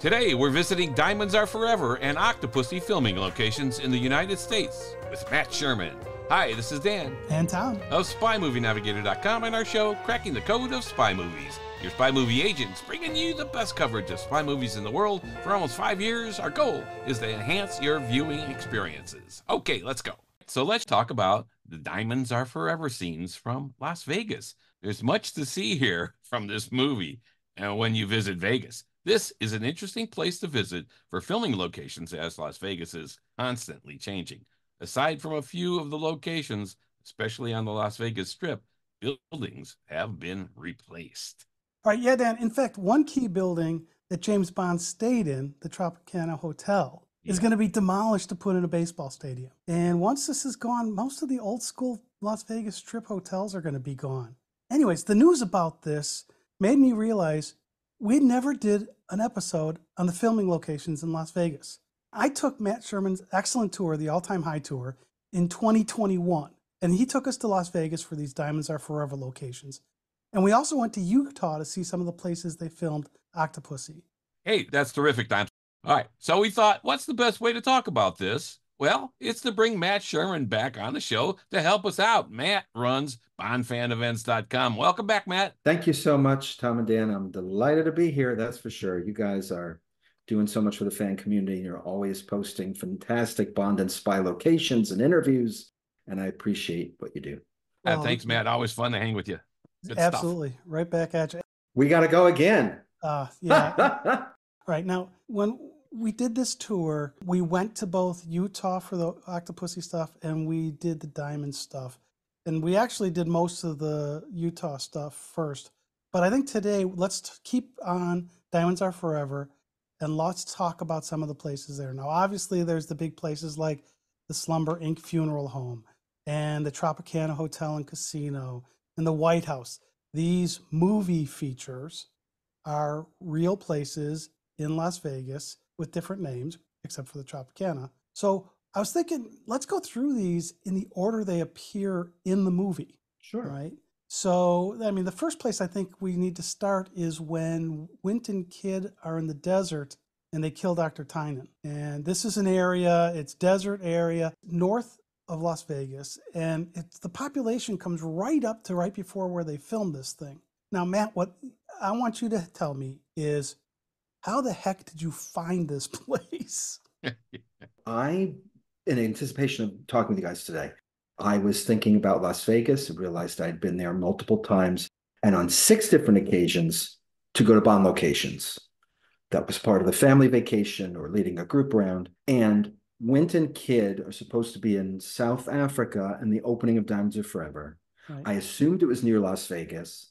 Today, we're visiting Diamonds Are Forever and Octopussy filming locations in the United States with Matt Sherman. Hi, this is Dan And Tom. of SpyMovieNavigator.com and our show, Cracking the Code of Spy Movies. Your spy movie agents bringing you the best coverage of spy movies in the world for almost five years. Our goal is to enhance your viewing experiences. Okay, let's go. So let's talk about the Diamonds Are Forever scenes from Las Vegas. There's much to see here from this movie and when you visit Vegas. This is an interesting place to visit for filming locations as Las Vegas is constantly changing. Aside from a few of the locations, especially on the Las Vegas Strip, buildings have been replaced. All right, yeah, Dan. In fact, one key building that James Bond stayed in, the Tropicana Hotel, is going to be demolished to put in a baseball stadium. And once this is gone, most of the old school Las Vegas Strip hotels are going to be gone. Anyways, the news about this made me realize we never did an episode on the filming locations in Las Vegas. I took Matt Sherman's excellent tour, the all time high tour, in 2021. And he took us to Las Vegas for these Diamonds Are Forever locations. And we also went to Utah to see some of the places they filmed Octopussy. Hey, that's terrific, Tom. All right, so we thought, what's the best way to talk about this? Well, it's to bring Matt Sherman back on the show to help us out. Matt runs BondFanEvents.com. Welcome back, Matt. Thank you so much, Tom and Dan. I'm delighted to be here. That's for sure. You guys are doing so much for the fan community. And you're always posting fantastic Bond and spy locations and interviews, and I appreciate what you do. Uh, thanks, Matt. Always fun to hang with you. Good stuff. Absolutely. Right back at you. We got to go again. Uh, yeah. right. Now, when we did this tour, we went to both Utah for the Octopussy stuff and we did the Diamond stuff. And we actually did most of the Utah stuff first. But I think today, let's t- keep on Diamonds Are Forever and let's talk about some of the places there. Now, obviously, there's the big places like the Slumber Inc. Funeral Home and the Tropicana Hotel and Casino and the White House. These movie features are real places in Las Vegas with different names, except for the Tropicana. So I was thinking, let's go through these in the order they appear in the movie, Sure. right? So, I mean, the first place I think we need to start is when Wint and Kidd are in the desert and they kill Dr. Tynan. And this is an area, it's desert area north of Las Vegas, and it's the population comes right up to right before where they filmed this thing. Now, Matt, what I want you to tell me is how the heck did you find this place? I, in anticipation of talking with you guys today, I was thinking about Las Vegas and realized I'd been there multiple times and on six different occasions to go to Bond locations. That was part of the family vacation or leading a group around. And Wint and Kidd are supposed to be in South Africa and the opening of Diamonds Are Forever. Right? I assumed it was near Las Vegas.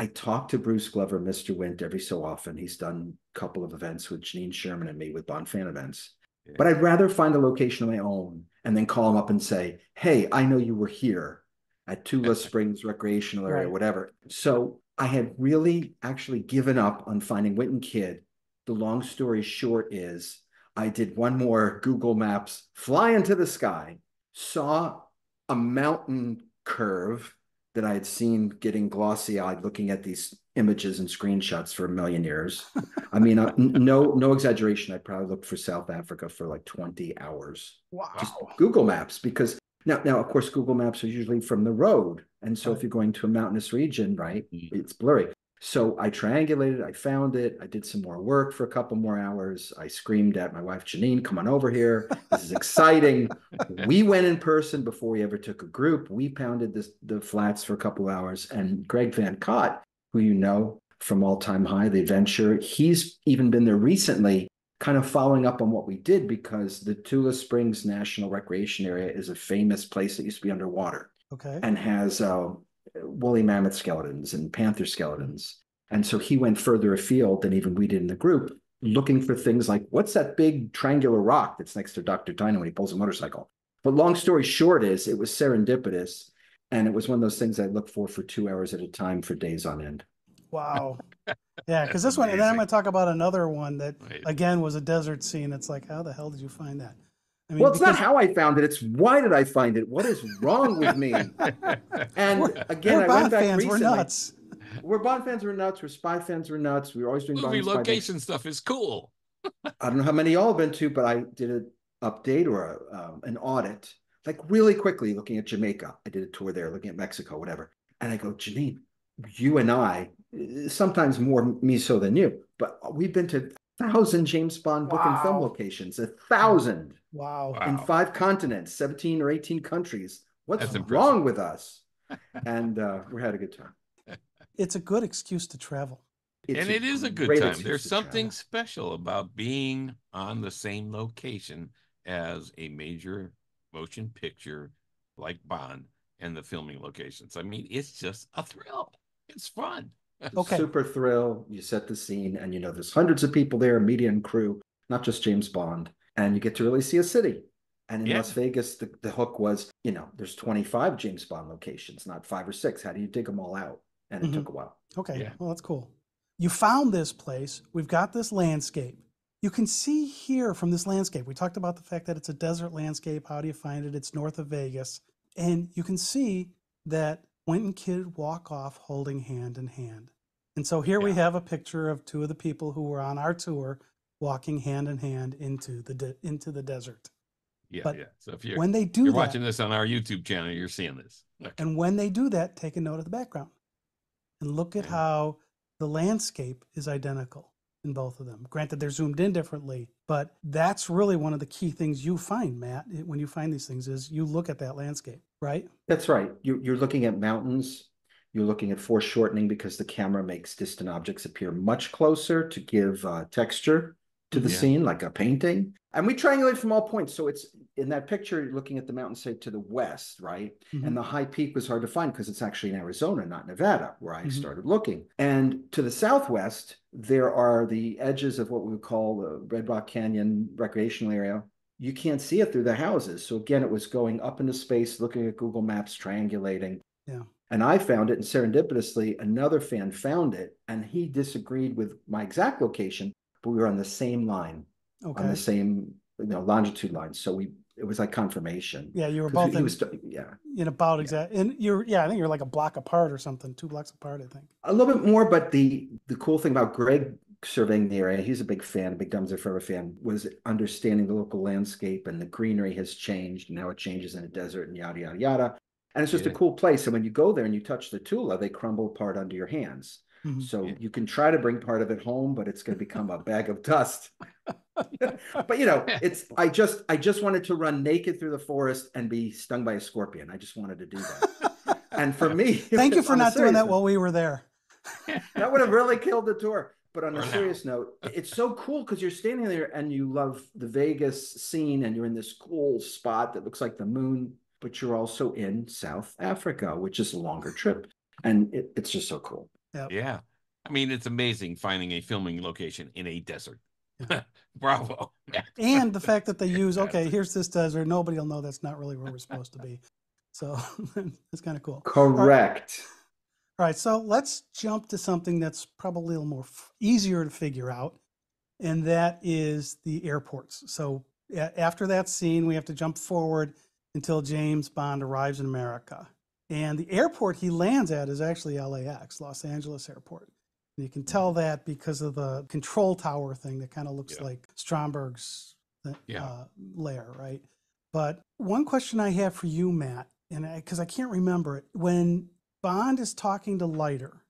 I talked to Bruce Glover, Mr. Wint, every so often. He's done a couple of events with Janine Sherman and me with Bond fan events. But I'd rather find a location of my own and then call him up and say, hey, I know you were here at Tule Springs Recreational Area, Right. whatever. So I had really actually given up on finding Witten Kid. The long story short is I did one more Google Maps, fly into the sky, saw a mountain curve that I had seen getting glossy eyed looking at these images and screenshots for a million years. I mean, uh, no, no exaggeration. I probably looked for South Africa for like 20 hours. Just wow. Google Maps because now, now, of course, Google Maps are usually from the road. And so if you're going to a mountainous region, right, Mm. it's blurry. So I triangulated, I found it, I did some more work for a couple more hours. I screamed at my wife, Janine, come on over here. This is exciting. we went in person before we ever took a group. We pounded this, the flats for a couple hours. And Greg Van Cott, who you know from All Time High, The Adventure, he's even been there recently, kind of following up on what we did because the Tule Springs National Recreation Area is a famous place that used to be underwater Okay. and has uh, woolly mammoth skeletons and panther skeletons. And so he went further afield than even we did in the group, looking for things like what's that big triangular rock that's next to Dr. Dino when he pulls a motorcycle. But long story short is it was serendipitous. And it was one of those things I looked for for two hours at a time for days on end. Wow. Yeah, because That's this one, and then I'm going to talk about another one that, Right. again, was a desert scene. It's like, how the hell did you find that? I well, it's not how I found it. It's why did I find it? What is wrong with me? And We're- again, we're I Bond went back fans. recently. We're nuts. We're Bond fans. We're nuts. We're spy fans. We're nuts. We're always doing Movie Bond and spy things. location stuff is cool. I don't know how many y'all have been to, but I did an update or a, um, an audit, like really quickly looking at Jamaica. I did a tour there, looking at Mexico, whatever. And I go, Janine, you and I, sometimes more me so than you, but we've been to a thousand James Bond book and film Wow. locations, a thousand Wow. Wow. in five continents, 17 or 18 countries. What's That's impressive. wrong with us? And uh, we had a good time. It's a good excuse to travel. It's and it is a good great time. excuse There's to something travel. special about being on the same location as a major motion picture like Bond and the filming locations. I mean, it's just a thrill. It's fun. Okay. Super thrill. You set the scene, and you know there's hundreds of people there, media and crew, not just James Bond, and you get to really see a city. And in Yeah. Las Vegas, the, the hook was, you know, there's 25 James Bond locations, not five or six. How do you dig them all out? And it Mhm. took a while. Okay. Yeah. Well, that's cool. You found this place. We've got this landscape. You can see here from this landscape. We talked about the fact that it's a desert landscape. How do you find it? It's north of Vegas. And you can see that Wint and Kidd walk off holding hand in hand. And so here we have a picture of two of the people who were on our tour walking hand in hand into the de- into the desert. Yeah, But yeah. So if you're, When they do you're that, watching this on our YouTube channel, you're seeing this. Okay. And when they do that, take a note of the background and look at Yeah. how the landscape is identical in both of them. Granted, they're zoomed in differently, but that's really one of the key things you find, Matt, when you find these things is you look at that landscape, right? That's right. You, you're looking at mountains. You're looking at foreshortening because the camera makes distant objects appear much closer to give uh, texture to the Yeah. scene, like a painting. And we triangulate from all points. So it's in that picture, you're looking at the mountain, say to the west, right? Mhm. And the high peak was hard to find because it's actually in Arizona, not Nevada, where I Mhm. started looking. And to the southwest, there are the edges of what we would call the Red Rock Canyon recreational area. You can't see it through the houses. So again, it was going up into space, looking at Google Maps, triangulating. Yeah. And I found it, and serendipitously, another fan found it, and he disagreed with my exact location, but we were on the same line, on the same you know longitude line. So we it was like confirmation. Yeah, you were both in, was, yeah. in about yeah. exact, and you're, yeah, I think you're like a block apart or something, two blocks apart, I think. a little bit more, but the the cool thing about Greg surveying the area, he's a big fan, a big Diamonds Are Forever fan, was understanding the local landscape and the greenery has changed and how it changes in a desert and yada yada yada. And it's just Yeah. a cool place. And when you go there and you touch the tula, they crumble apart under your hands. Mhm. So Yeah. you can try to bring part of it home, but it's going to become a bag of dust. but you know, it's I just I just wanted to run naked through the forest and be stung by a scorpion. I just wanted to do that. and for me, Thank you for not doing that while we were there. that would have really killed the tour. But on Or a now. serious note, it's so cool because you're standing there and you love the Vegas scene and you're in this cool spot that looks like the moon, but you're also in South Africa, which is a longer trip. And it, it's just so cool. Yeah. I mean, it's amazing finding a filming location in a desert. Yeah. Bravo. And the fact that they use, okay, here's this desert, nobody will know that's not really where we're supposed to be. So it's kind of cool. Correct. All right, so let's jump to something that's probably a little more f- easier to figure out, and that is the airports. So after that scene, we have to jump forward until James Bond arrives in America. And the airport he lands at is actually LAX, Los Angeles Airport. And you can tell that because of the control tower thing that kind of looks Yeah. like Stromberg's uh, Yeah. lair, right? But one question I have for you, Matt, and because I, can't remember it, when Bond is talking to Leiter,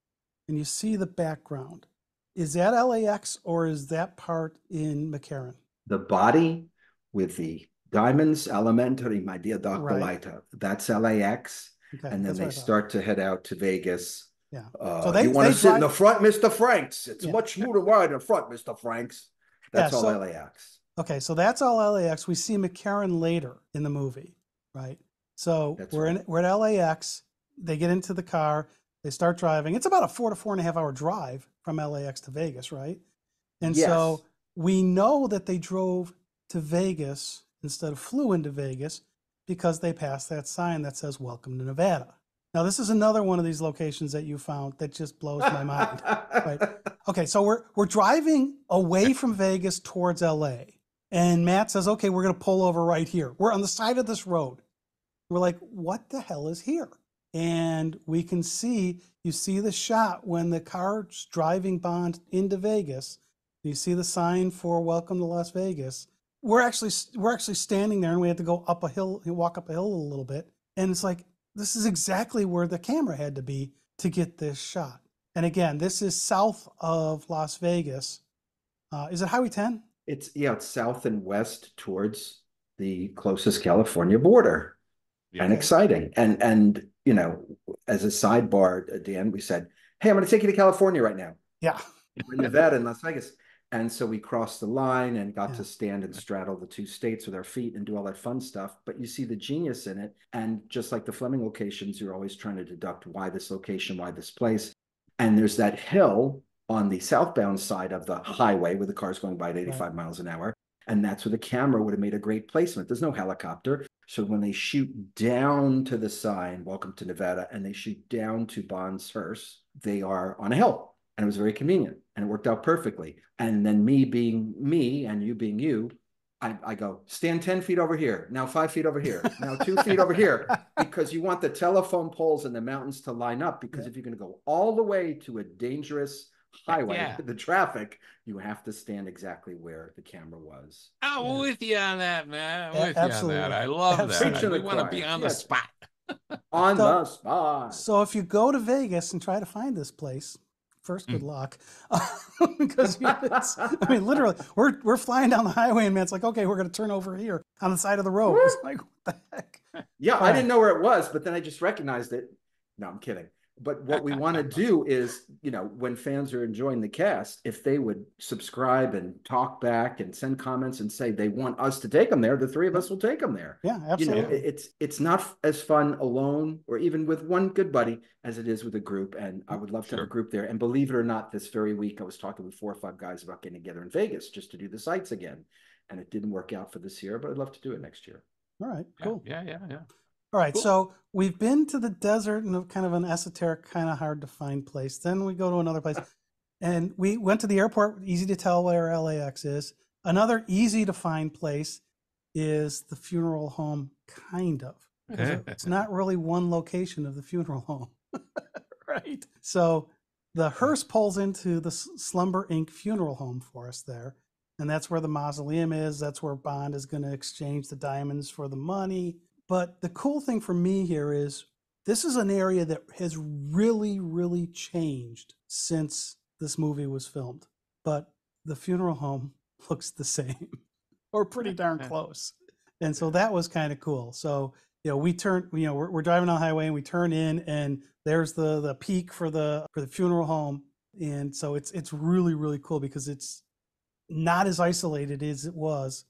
and you see the background, is that LAX or is that part in McCarran? The body with the diamonds elementary, my dear Dr. Right. Leiter, that's LAX. Okay, and then they start to head out to Vegas. Yeah. Uh, So they- you want to sit in the front, Mr. Franks? It's Yeah. much smoother ride in front, Mr. Franks. That's Yeah, all so- LAX. Okay, so that's all LAX. We see McCarran later in the movie, right? So That's we're in we're at LAX. They get into the car. They start driving. It's about a four to four and a half hour drive from LAX to Vegas, right? And so we know that they drove to Vegas instead of flew into Vegas because they passed that sign that says "Welcome to Nevada." Now, this is another one of these locations that you found that just blows my mind. right? Okay, so we're we're driving away from Vegas towards LA. And Matt says, "Okay, we're going to pull over right here. We're on the side of this road." We're like, "What the hell is here?" And we can see you see the shot when the car's driving Bond into Vegas. You see the sign for "Welcome to Las Vegas." We're actually we're actually standing there, and we had to go up a hill, walk up a hill a little bit, and it's like this is exactly where the camera had to be to get this shot. And again, this is south of Las Vegas. Uh, is it Highway 10? It's yeah, it's south and west towards the closest California border. Yeah. And exciting. And and you know, as a sidebar at the end, we said, Hey, I'm gonna take you to California right now. Yeah. We're in Nevada and Las Vegas. And so we crossed the line and got yeah. to stand and straddle the two states with our feet and do all that fun stuff. But you see the genius in it. And just like the Fleming locations, you're always trying to deduct why this location, why this place. And there's that hill on the southbound side of the highway where the car's going by at 85 right. miles an hour. And that's where the camera would have made a great placement. There's no helicopter. So when they shoot down to the sign, Welcome to Nevada, and they shoot down to Bond's hearse, they are on a hill. And it was very convenient and it worked out perfectly. And then me being me and you being you, I, I, go stand 10 feet over here now five feet over here now two feet over here because you want the telephone poles and the mountains to line up because yeah. if you're going to go all the way to a dangerous highway yeah. the traffic you have to stand exactly where the camera was. I'm yeah. with you on that man. I'm with Absolutely. you on that. I love Absolutely. that we want to be on the spot. On so, the spot. so if you go to vegas and try to find this place first good mm. luck. Because I mean literally we're we're flying down the highway and man it's like okay we're going to turn over here on the side of the road. It's like what the heck? Yeah All I right. didn't know where it was but then I just recognized it. No I'm kidding but what we want to do is you know when fans are enjoying the cast if they would subscribe and talk back and send comments and say they want us to take them there the three of us will take them there. Yeah absolutely you know it's it's not as fun alone or even with one good buddy as it is with a group. And i would love to sure. have a group there. And believe it or not this very week i was talking with four or five guys about getting together in vegas just to do the sites again. And it didn't work out for this year but i'd love to do it next year. All right cool. Yeah yeah yeah, yeah. All right, cool. so we've been to the desert in a kind of an esoteric, kind of hard to find place. Then we go to another place, and we went to the airport. Easy to tell where LAX is. Another easy to find place is the funeral home, kind of. it's not really one location of the funeral home, right? So the hearse pulls into the Slumber Inc. funeral home for us there, and that's where the mausoleum is. That's where Bond is going to exchange the diamonds for the money but the cool thing for me here is this is an area that has really, really changed since this movie was filmed. But the funeral home looks the same or pretty darn close. And so that was kind of cool. So, you know, we turn, you know, we're, we're driving on the highway and we turn in and there's the the peak for the for the funeral home. And so it's it's really, really cool because it's not as isolated as it was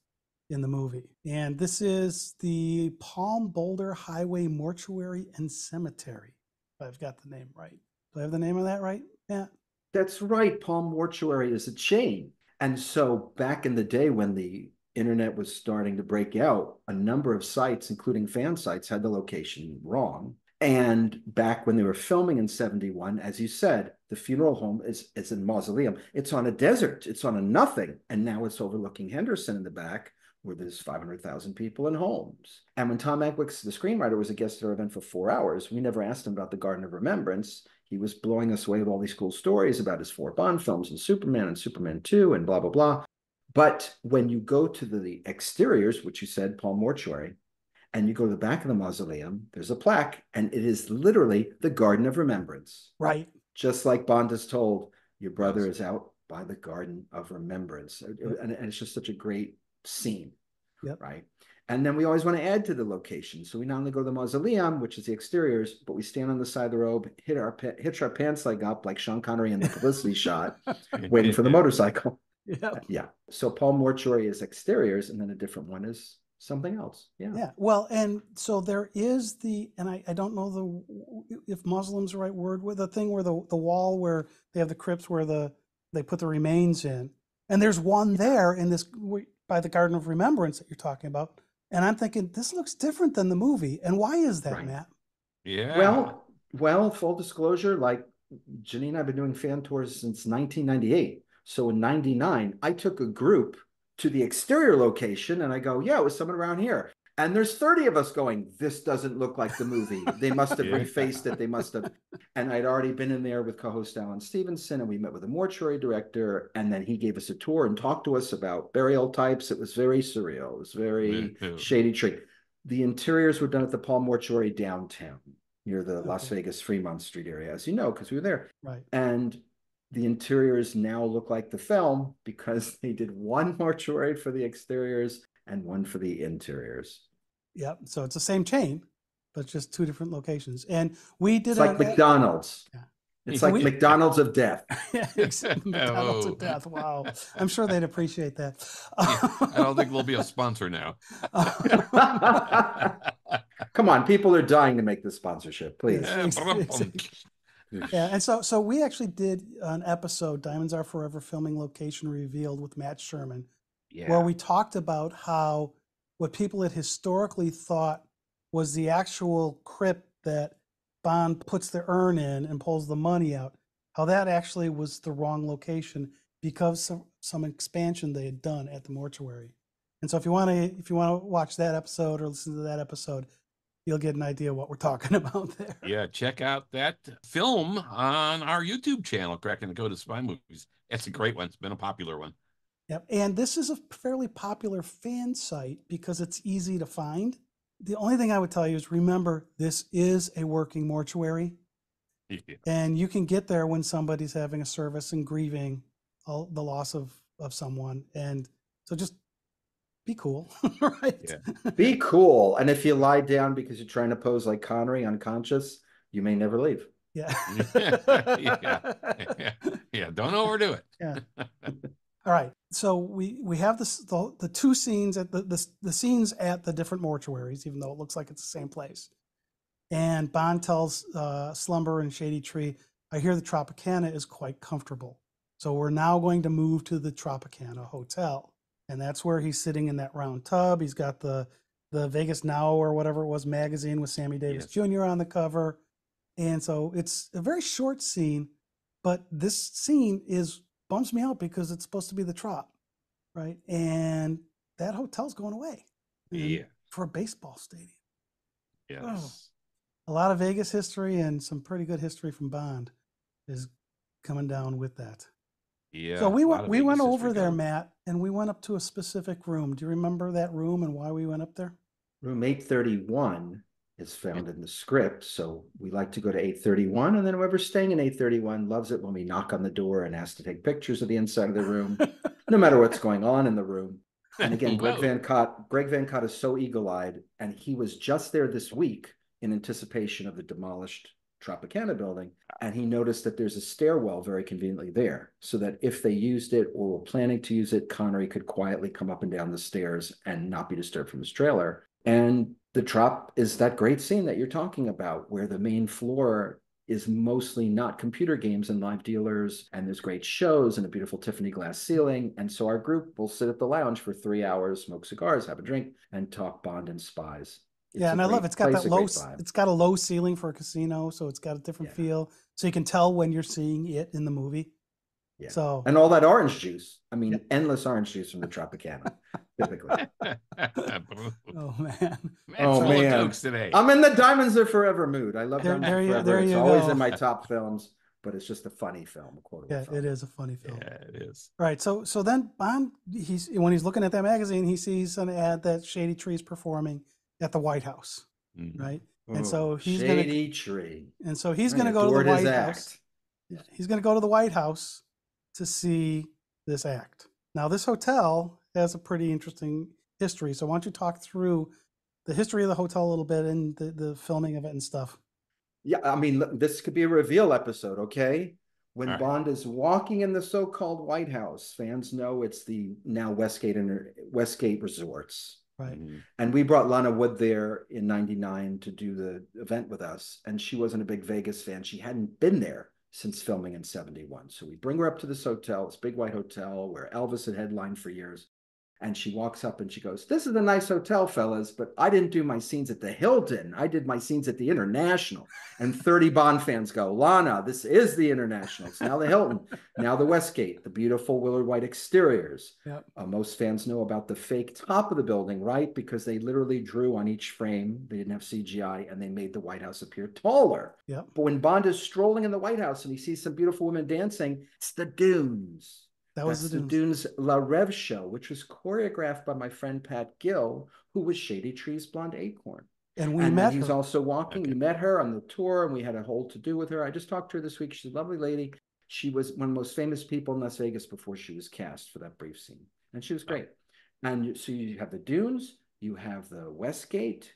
in the movie. And this is the Palm Boulder Highway Mortuary and Cemetery. If I've got the name right. Do I have the name of that right? Yeah. That's right. Palm Mortuary is a chain. And so back in the day when the internet was starting to break out, a number of sites, including fan sites, had the location wrong. And back when they were filming in 71, as you said, the funeral home is, is in mausoleum. It's on a desert, it's on a nothing. And now it's overlooking Henderson in the back where there's 500,000 people in homes. And when Tom Mankiewicz, the screenwriter, was a guest at our event for four hours, we never asked him about the Garden of Remembrance. He was blowing us away with all these cool stories about his four Bond films and Superman and Superman 2 and blah, blah, blah. But when you go to the exteriors, which you said, Palm Mortuary, and you go to the back of the mausoleum, there's a plaque, and it is literally the Garden of Remembrance. Right. Just like Bond is told, your brother is out by the Garden of Remembrance. And it's just such a great scene. Yep. Right. And then we always want to add to the location. So we not only go to the mausoleum, which is the exteriors, but we stand on the side of the robe, hit our hitch our pants leg up like Sean Connery in the publicity shot, waiting for the motorcycle. Yeah. Yeah. So Palm Mortuary is exteriors, and then a different one is something else. Yeah. Yeah. Well, and so there is the, and I, I don't know the if Muslim's the right word with the thing where the the wall where they have the crypts where the they put the remains in, and there's one there in this by the Garden of Remembrance that you're talking about. And I'm thinking, this looks different than the movie. And why is that, right. Matt? Yeah. Well, well, full disclosure, like Janine and I've been doing fan tours since 1998. So in 99, I took a group to the exterior location and I go, yeah, it was someone around here. And there's 30 of us going, this doesn't look like the movie. They must have Yeah. refaced it. They must have. And I'd already been in there with co host Alan Stevenson, and we met with the mortuary director. And then he gave us a tour and talked to us about burial types. It was very surreal. It was very Yeah. shady tree. The interiors were done at the Palm Mortuary downtown near the Las Vegas Fremont Street area, as you know, because we were there. Right. And the interiors now look like the film because they did one mortuary for the exteriors and one for the interiors. Yep. So it's the same chain, but just two different locations. And we did It's like a- McDonald's. Yeah. It's like we- McDonald's of death. Yeah, exactly. McDonald's Oh. to death. Wow. I'm sure they'd appreciate that. I don't think we'll be a sponsor now. Come on, people are dying to make this sponsorship, please. Yeah. Eh, ba-dum-bum. yeah, and so so we actually did an episode, Diamonds Are Forever filming location revealed with Matt Sherman, Yeah. where we talked about how what people had historically thought was the actual crypt that Bond puts the urn in and pulls the money out, how that actually was the wrong location because some, some expansion they had done at the mortuary. And so if you want to if you want to watch that episode or listen to that episode, you'll get an idea what we're talking about there. Yeah, check out that film on our YouTube channel, Cracking the Code of Spy Movies. It's a great one. It's been a popular one. Yep. And this is a fairly popular fan site because it's easy to find. The only thing I would tell you is remember this is a working mortuary Yeah. and you can get there when somebody's having a service and grieving all, the loss of, of someone. And so just be cool, right? Yeah. Be cool. And if you lie down because you're trying to pose like Connery unconscious, you may never leave. Yeah. Yeah. yeah, don't overdo it. All right. So we we have this the, the two scenes at the, the the scenes at the different mortuaries, even though it looks like it's the same place. And Bond tells uh, Slumber and Shady Tree, "I hear the Tropicana is quite comfortable, so we're now going to move to the Tropicana Hotel, and that's where he's sitting in that round tub. He's got the the Vegas Now or whatever it was magazine with Sammy Davis Jr. on the cover, and so it's a very short scene, but this scene is bums me out because it's supposed to be the trop, right? And that hotel's going away. Yeah. For a baseball stadium. Yes. A lot of Vegas history and some pretty good history from Bond is coming down with that. Yeah. so we went we Vegas went over there, going. Matt, and we went up to a specific room. Do you remember that room and why we went up there? Room 831 is found in the script. So we like to go to 831. And then whoever's staying in 831 loves it when we knock on the door and ask to take pictures of the inside of the room, no matter what's going on in the room. And again, Greg Van Cott, Greg Van Cott is so eagle-eyed, and he was just there this week in anticipation of the demolished Tropicana building, and he noticed that there's a stairwell very conveniently there, so that if they used it or were planning to use it, Connery could quietly come up and down the stairs and not be disturbed from his trailer. And the trop is that great scene that you're talking about, where the main floor is mostly not computer games and live dealers, and there's great shows and a beautiful Tiffany glass ceiling. And so our group will sit at the lounge for three hours, smoke cigars, have a drink, and talk Bond and spies. It's yeah, and I love it. it's got place, that low great s- vibe. it's got a low ceiling for a casino, so it's got a different Yeah. feel. So you can tell when you're seeing it in the movie. Yeah. So And all that orange juice. I mean, endless orange juice from the Tropicana, typically. oh man. Man's Oh, full man. of today. I'm in the Diamonds Are Forever mood. I love There- Diamonds there Are Forever. there it's you always go. in my top films, but it's just a funny film, a quotable Yeah, film. it is a funny film. yeah, it is. Right. So so then Bond he's when he's looking at that magazine, he sees an ad that Shady Tree's performing at the White House, Mhm. right? And so he's gonna- Shady Tree. And so he's going to go to the adored his White House. act. Yeah, he's going to go to the White House to see this act. Now, this hotel has a pretty interesting history. So, why don't you talk through the history of the hotel a little bit and the, the filming of it and stuff? Yeah, I mean, this could be a reveal episode, okay? When All right. Bond is walking in the so-called White House, fans know it's the now Westgate Inter- Westgate Resorts. Right. Mhm. And we brought Lana Wood there in 99 to do the event with us. And she wasn't a big Vegas fan. She hadn't been there since filming in 71. So we bring her up to this hotel, this big white hotel where Elvis had headlined for years. And she walks up and she goes, This is a nice hotel, fellas, but I didn't do my scenes at the Hilton. I did my scenes at the International. And 30 Bond fans go, Lana, this is the International. It's now the Hilton, now the Westgate, the beautiful Willard Whyte exteriors. Yep. Uh, most fans know about the fake top of the building, right? Because they literally drew on each frame. They didn't have CGI and they made the White House appear taller. Yep. But when Bond is strolling in the White House and he sees some beautiful women dancing, it's the dunes. That was That's the the Dunes. Dunes La Rev show, which was choreographed by my friend Pat Gill, who was Shady Tree's blonde acorn. And we and met he's her. also walking. Okay. We met her on the tour, and we had a whole to do with her. I just talked to her this week. She's a lovely lady. She was one of the most famous people in Las Vegas before she was cast for that brief scene, and she was great. And so you have the Dunes, you have the Westgate.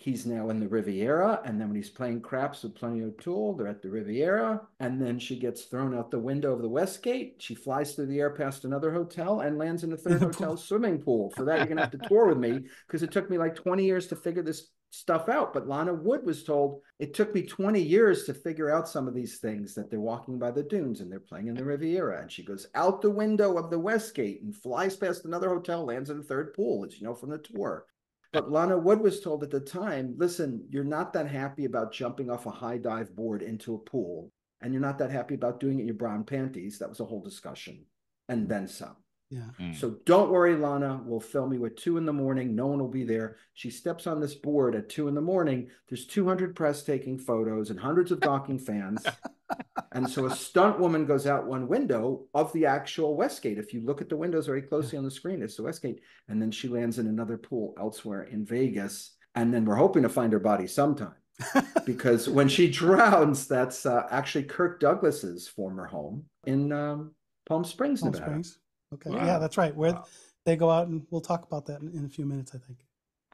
He's now in the Riviera, and then when he's playing craps with Plenty O'Toole, they're at the Riviera, and then she gets thrown out the window of the Westgate. She flies through the air past another hotel and lands in the third hotel swimming pool. For that, you're gonna have to tour with me because it took me like 20 years to figure this stuff out. But Lana Wood was told it took me 20 years to figure out some of these things that they're walking by the dunes and they're playing in the Riviera. And she goes out the window of the Westgate and flies past another hotel, lands in the third pool, as you know from the tour. But Lana Wood was told at the time, listen, you're not that happy about jumping off a high dive board into a pool, and you're not that happy about doing it in your brown panties. That was a whole discussion. And then some. Yeah. Mm. So don't worry, Lana. We'll film you at two in the morning. No one will be there. She steps on this board at two in the morning. There's 200 press taking photos and hundreds of gawking fans. And so a stunt woman goes out one window of the actual Westgate. If you look at the windows very closely on the screen, it's the Westgate. And then she lands in another pool elsewhere in Vegas. And then we're hoping to find her body sometime because when she drowns, that's uh, actually Kirk Douglas's former home in um, Palm Springs, Palm Nevada. Springs. Okay. Wow. Yeah, that's right. Where Wow. they go out and we'll talk about that in, in a few minutes, I think.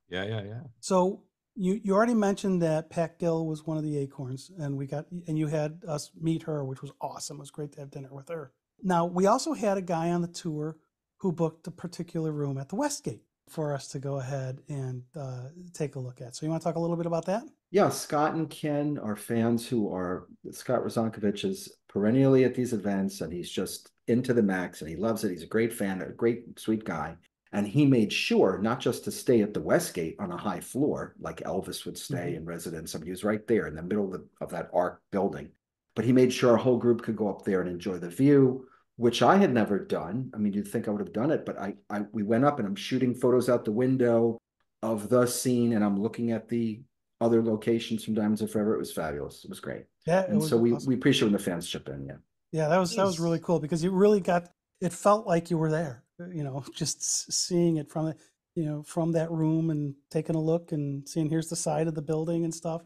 Yeah, yeah, yeah. So you you already mentioned that Pat Gill was one of the acorns, and we got and you had us meet her, which was awesome. It was great to have dinner with her. Now we also had a guy on the tour who booked a particular room at the Westgate for us to go ahead and uh, take a look at. So you want to talk a little bit about that? Yeah, Scott and Ken are fans who are Scott Rozankovich is perennially at these events and he's just into the max and he loves it. He's a great fan, a great sweet guy. And he made sure not just to stay at the Westgate on a high floor, like Elvis would stay Mhm. in residence. I mean, he was right there in the middle of, the, of that arc building. But he made sure our whole group could go up there and enjoy the view, which I had never done. I mean, you'd think I would have done it, but I, I we went up and I'm shooting photos out the window of the scene and I'm looking at the other locations from Diamonds of Forever. It was fabulous. It was great. Yeah, And so we, awesome. we appreciate when the fans chip in. Yeah. Yeah, that was that was really cool because you really got it felt like you were there, you know, just seeing it from the, you know, from that room and taking a look and seeing here's the side of the building and stuff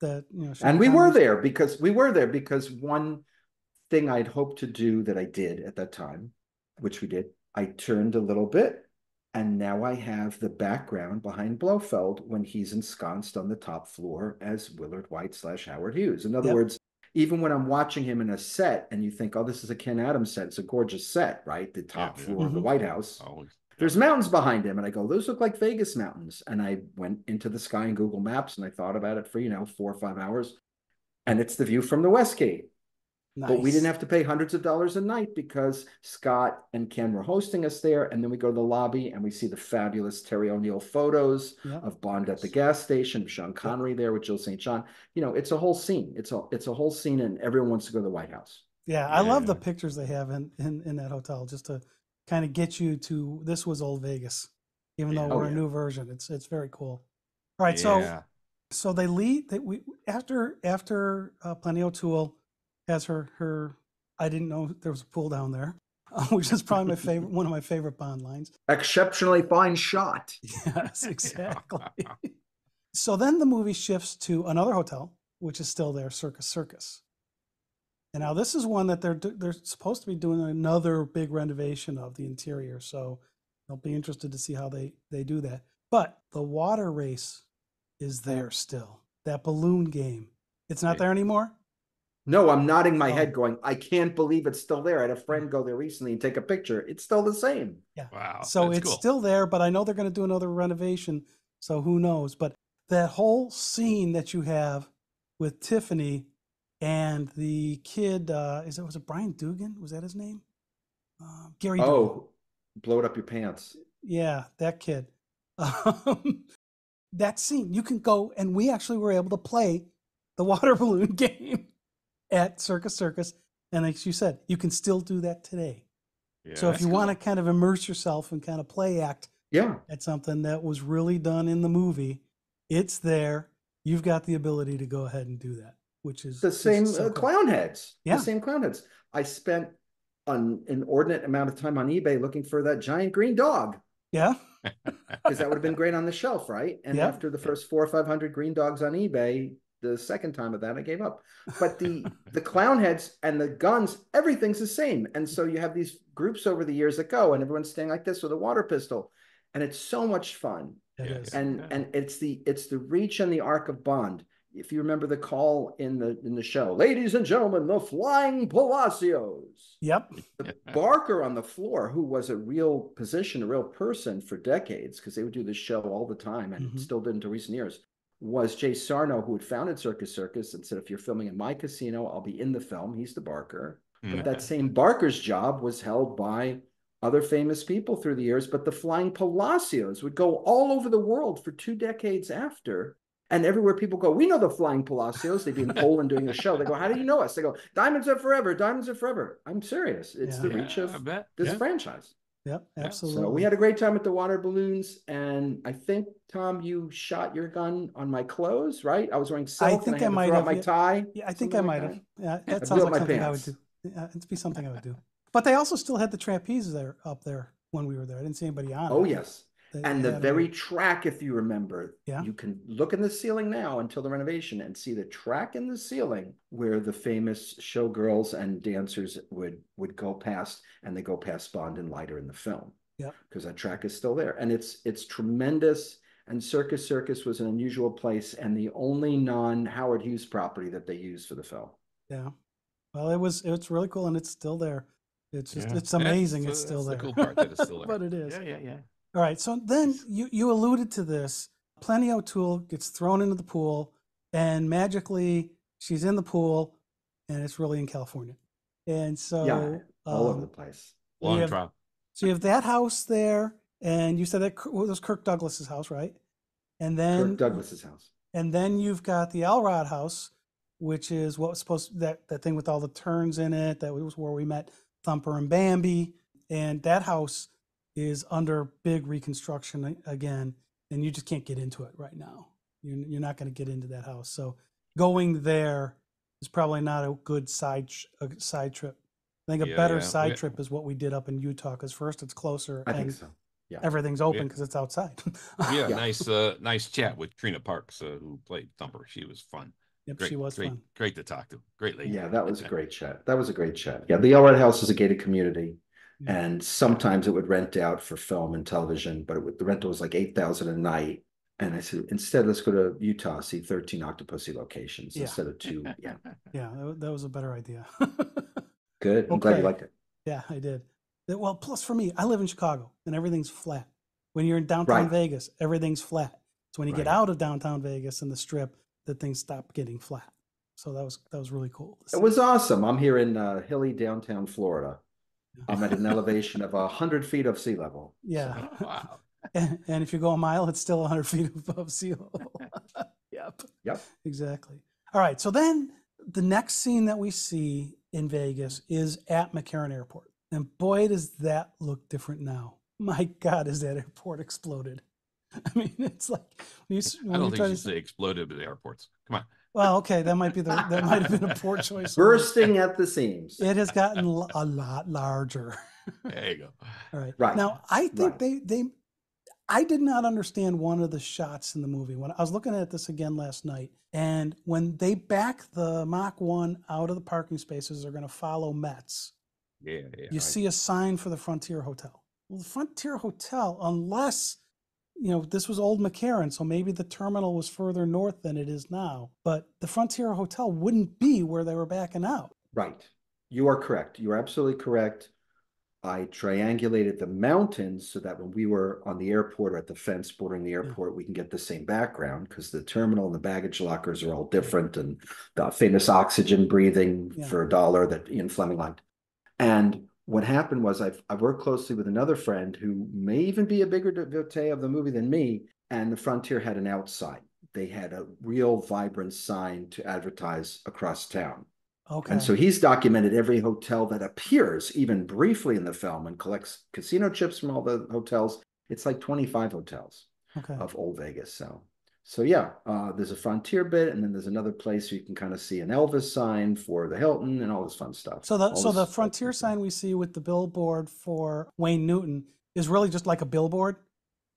that, you know, And we were there because we were there because one thing I'd hoped to do that I did at that time, which we did, I turned a little bit and now I have the background behind Blofeld when he's ensconced on the top floor as Willard Whyte slash Howard Hughes. In other Yep. words, even when I'm watching him in a set and you think, oh, this is a Ken Adams set, it's a gorgeous set, right? The top yeah. floor of the Mhm. White House. Always. There's mountains behind him. And I go, those look like Vegas mountains. And I went into the sky in Google Maps and I thought about it for, you know, four or five hours. And it's the view from the Westgate. But we didn't have to pay hundreds of dollars a night because Scott and Ken were hosting us there. And then we go to the lobby and we see the fabulous Terry O'Neill photos Yep. of Bond at the gas station, Sean Connery there with Jill St. John. You know, it's a whole scene. It's a it's a whole scene, and everyone wants to go to the White House. Yeah, I love the pictures they have in, in, in that hotel just to kind of get you to this was old Vegas, even though Yeah. Oh, we're a yeah. new version. It's it's very cool. All right, so so they lead that we after after uh, Plenty O'Toole has her her I didn't know there was a pool down there, which is probably my favorite one of my favorite Bond lines. Exceptionally fine shot. Yes, exactly. so then the movie shifts to another hotel, which is still there, Circus Circus. And now this is one that they're they're supposed to be doing another big renovation of the interior. So I'll be interested to see how they they do that. But the water race is there still. That balloon game, it's not there anymore. No, I'm nodding my Oh. head, going, I can't believe it's still there. I had a friend go there recently and take a picture. It's still the same. Yeah. Wow. so that's it's cool. still there, but I know they're going to do another renovation. So who knows? But that whole scene that you have with Tiffany and the kid, uh, is it was it Brian Dugan? Was that his name? Uh, Gary. Dugan. Oh, blow it up your pants. Yeah, that kid. Um, that scene, you can go, and we actually were able to play the water balloon game at Circus Circus. And like you said, you can still do that today. Yeah, so if you cool. want to kind of immerse yourself and kind of play act Yeah. at something that was really done in the movie, it's there. You've got the ability to go ahead and do that, which is the same so uh, cool. clown heads. Yeah. The same clown heads. I spent an inordinate amount of time on eBay looking for that giant green dog Yeah. because that would have been great on the shelf, right? And Yeah. after the first four or five hundred green dogs on eBay, the second time of that, I gave up. But the the clown heads and the guns, everything's the same. And so you have these groups over the years that go, and everyone's staying like this with a water pistol, and it's so much fun. It Yeah, is. yeah. and and it's the it's the reach and the arc of Bond. If you remember the call in the in the show, ladies and gentlemen, the flying Palacios. Yep. The Barker on the floor, who was a real position, a real person for decades, because they would do this show all the time and Mhm. still did until recent years, was Jay Sarno, who had founded Circus Circus and said, if you're filming in my casino, I'll be in the film. He's the Barker. Hmm. But that same Barker's job was held by other famous people through the years, but the Flying Palacios would go all over the world for two decades after. And everywhere people go, we know the Flying Palacios. They'd be in Poland doing a show. They go, how do you know us? They go, Diamonds Are Forever, Diamonds Are Forever. I'm serious. It's Yeah. the reach of this Yeah. franchise. Yep. Absolutely. So we had a great time with the water balloons. And I think, Tom, you shot your gun on my clothes, right? I was wearing silk I think I had might have, my yeah. tie. Yeah, I think I might like have. Yeah, I that sounds like something I would do. Yeah, it'd be something I would do. But they also still had the trapeze there up there when we were there. I didn't see anybody on it. Oh, it. yes. They- And the very a- track, if you remember, Yeah. you can look in the ceiling now until the renovation and see the track in the ceiling where the famous showgirls and dancers would would go past, and they go past Bond and Leiter in the film. Yep. because that track is still there, and it's it's tremendous. And Circus Circus was an unusual place, and the only non Howard Hughes property that they used for the film. Yeah. Well, it was it's really cool and it's still there. It's just Yeah. it's amazing That's uh, it's the- still there. The cool part that it's still there. but it is. Yeah, yeah, yeah. All right. So then you you alluded to this. Plenty O'Toole gets thrown into the pool, and magically she's in the pool, and it's really in California. And so yeah, all over um, the place. Long have- trial. So you have that house there, and you said that well, it was Kirk Douglas's house, right? And then Kirk Douglas's house. and then you've got the Elrod house, which is what was supposed that that thing with all the turns in it. That was where we met Thumper and Bambi, and that house is under big reconstruction again, and you just can't get into it right now. You're you're not going to get into that house. So going there is probably not a good side a side trip. I think a Yeah, better yeah, side we- trip is what we did up in Utah because first it's closer I think and so. Yeah. everything's open because it's outside. We Yeah. nice, uh, nice chat with Trina Parks, uh, who played Thumper. She was fun. yep, Great, she was great, fun. great to talk to. Great lady. Yeah, that was a great chat. That was a great chat. Yeah, the Elrod House is a gated community, Yeah. and sometimes it would rent out for film and television, but it would, the rental was like eight thousand a night. And I said, instead, let's go to Utah, see thirteen Octopussy locations Yeah. instead of two. Yeah, Yeah, that, that was a better idea. good. I'm glad you liked it. yeah, I did. Well, plus for me, I live in Chicago and everything's flat. When you're in downtown Right. Vegas, everything's flat. So when you get out of downtown Vegas and the strip, that things stop getting flat. So that was that was really cool. It was awesome. I'm here in uh, hilly downtown Florida. I'm at an elevation of a hundred feet of sea level. yeah. Oh, wow. and, and if you go a mile, it's still 100 feet above sea level. yep. Yep. Exactly. All right. So then the next scene that we see in Vegas is at McCarran Airport. And boy, does that look different now. My God, is that airport exploded? I mean, it's like when you, s- I when don't think try you to should say exploded at airports. Come on. Well, okay, that might be the that might have been a poor choice. Bursting at the seams. It has gotten a lot larger. There you go. All right. Right, Now, I think right. they they I did not understand one of the shots in the movie. When I was looking at this again last night, and when they back the Mach 1 out of the parking spaces, they're going to follow Metz. Yeah, yeah. You see a sign for the Frontier Hotel. Well, the Frontier Hotel, unless you know, this was old McCarran, so maybe the terminal was further north than it is now. But the Frontier Hotel wouldn't be where they were backing out. Right. You are correct. You are absolutely correct. I triangulated the mountains so that when we were on the airport or at the fence bordering the airport, we can get the same background because the terminal and the baggage lockers are all different and the famous oxygen breathing Yeah. for a dollar that Ian Fleming liked. And what happened was I've, I've worked closely with another friend who may even be a bigger devotee of the movie than me. And the Frontier had an outside. They had a real vibrant sign to advertise across town. Okay. And so he's documented every hotel that appears even briefly in the film and collects casino chips from all the hotels. It's like 25 hotels okay. of Old Vegas. So so yeah, uh, there's a frontier bit, and then there's another place you can kind of see an Elvis sign for the Hilton and all this fun stuff. So the all so the this- frontier sign we see with the billboard for Wayne Newton is really just like a billboard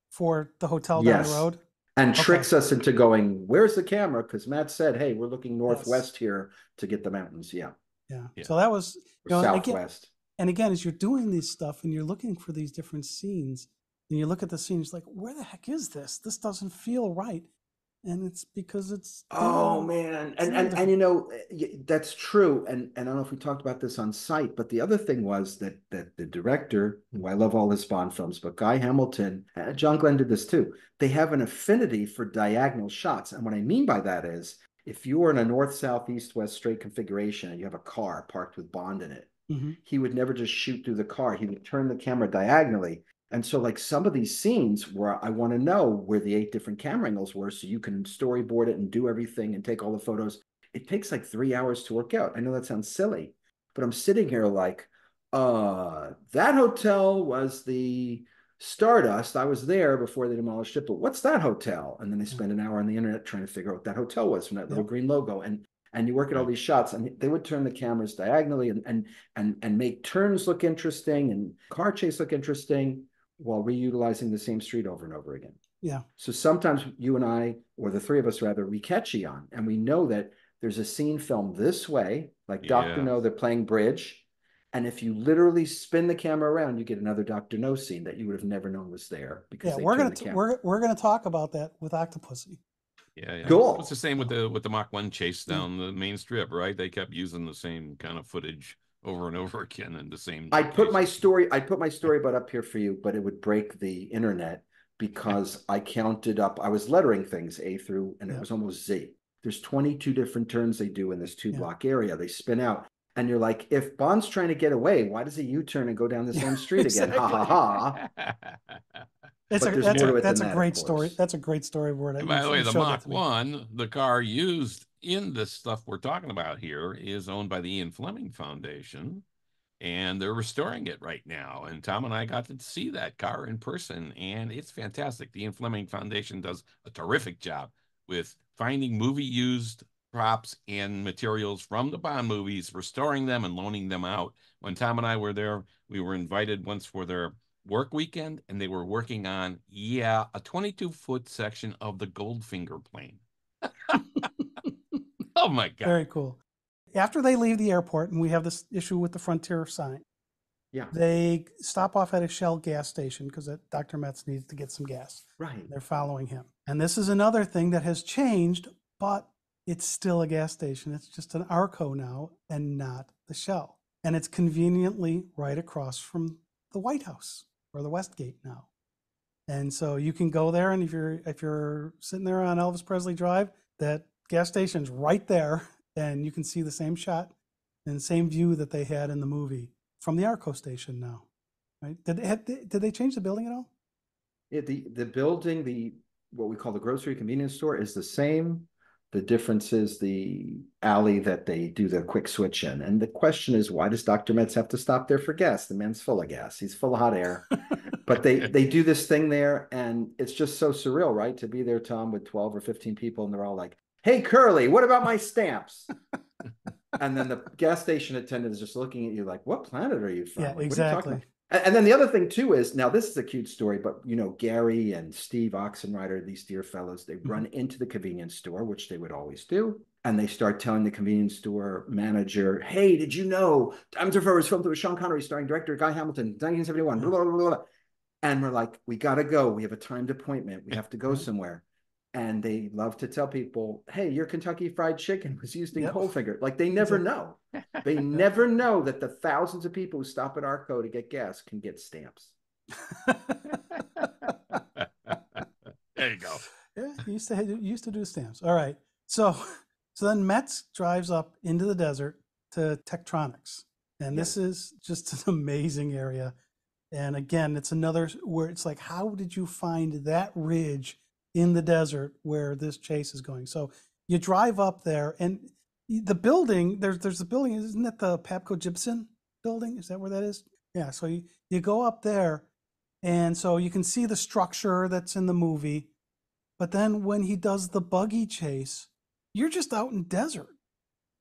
for the hotel down Yes. the road. and okay. tricks us into going, "Where's the camera?" Because Matt said, "Hey, we're looking northwest here to get the mountains." Yeah, Yeah. Yeah. So that was You know, again- southwest. and again as you're doing this stuff and you're looking for these different scenes and you look at the scenes like where the heck is this? This doesn't feel right. And it's because it's Oh man, and and and you know eh, that's true. And and I don't know if we talked about this on site, but the other thing was that that the director, who I love all his Bond films, but Guy Hamilton, uh, John Glen did this too. They have an affinity for diagonal shots, and what I mean by that is if you were in a north, south, east, west straight configuration and you have a car parked with Bond in it, Mhm. he would never just shoot through the car. He would turn the camera diagonally. And so, like some of these scenes where I want to know where the eight different camera angles were, so you can storyboard it and do everything and take all the photos. It takes like three hours to work out. I know that sounds silly, but I'm sitting here like, uh, that hotel was the Stardust. I was there before they demolished it, but what's that hotel? And then they spend an hour on the internet trying to figure out what that hotel was from that little Yeah. green logo. And and you work at all these shots, and they would turn the cameras diagonally and and and and make turns look interesting and car chase look interesting while reutilizing the same street over and over again. Yeah. So sometimes you and I, or the three of us rather, we catch Eon and we know that there's a scene filmed this way, like Dr. No, they're playing bridge. And if you literally spin the camera around, you get another Dr. No scene that you would have never known was there because Yeah, we're gonna the t- we're we're gonna talk about that with Octopussy. Yeah, yeah. Cool. It's the same with the with the Mach One chase Yeah. down the main strip, right? They kept using the same kind of footage over and over again in the same. I put my story, I put my story butt up here for you, but it would break the internet because I counted up, I was lettering things A through, and it was almost Z. There's 22 different turns they do in this two Yeah. block area. They spin out. And you're like, if Bond's trying to get away, why does he U-turn and go down the same street again? Ha ha ha. It's But a that's a that's a that, great story. That's a great storyboard. And by the way, the Mach. One, the car used in the stuff we're talking about here, is owned by the Ian Fleming Foundation, and they're restoring it right now. And Tom and I got to see that car in person, and it's fantastic. The Ian Fleming Foundation does a terrific job with finding movie used props and materials from the Bond movies, restoring them and loaning them out. When Tom and I were there, we were invited once for their work weekend, and they were working on, yeah, a 22 foot section of the Goldfinger plane. oh my God. Very cool. After they leave the airport, and we have this issue with the Frontier sign, Yeah, they stop off at a Shell gas station because Dr. Metz needs to get some gas. right. They're following him. And this is another thing that has changed, but it's still a gas station. It's just an Arco now and not the Shell. And it's conveniently right across from the Whyte House or the Westgate now. And so you can go there and if you're if you're sitting there on Elvis Presley Drive, that gas station's right there and you can see the same shot and same view that they had in the movie from the Arco station now. Right? Did they, had, did they change the building at all? Yeah, the the building, the what we call the grocery convenience store is the same. The difference is the alley that they do the quick switch in. And the question is, why does Dr. Metz have to stop there for gas? The man's full of gas. He's full of hot air. But they they do this thing there, and it's just so surreal, right? To be there, Tom, with 12 or 15 people, and they're all like, Hey Curly, what about my stamps? and then the gas station attendant is just looking at you like, What planet are you from? Yeah, Like, what are you exactly. And, then the other thing too is now this is a cute story, but you know, Gary and Steve Oxenrider, these dear fellows, they mm-hmm. run into the convenience store, which they would always do. And they start telling the convenience store manager, Hey, did you know Are Forever was filmed with Sean Connery starring director Guy Hamilton, 1971, mm. blah, blah, blah, blah. And we're like, we gotta go. We have a timed appointment. We have to go mm-hmm. somewhere. And they love to tell people, hey, your Kentucky fried chicken was used in Yep. Goldfinger. Like they never know. They never know that the thousands of people who stop at Arco to get gas can get stamps. there you go. Yeah, he used to he used to do stamps. All right. So so then Metz drives up into the desert to Techtronics. And Yeah. this is just an amazing area. And again, it's another where it's like, how did you find that ridge in the desert where this chase is going? So you drive up there, and the building there's there's a building, isn't that the Pabco Gypsum building? Is that where that is? Yeah. So you, you go up there, and so you can see the structure that's in the movie. But then when he does the buggy chase, you're just out in desert.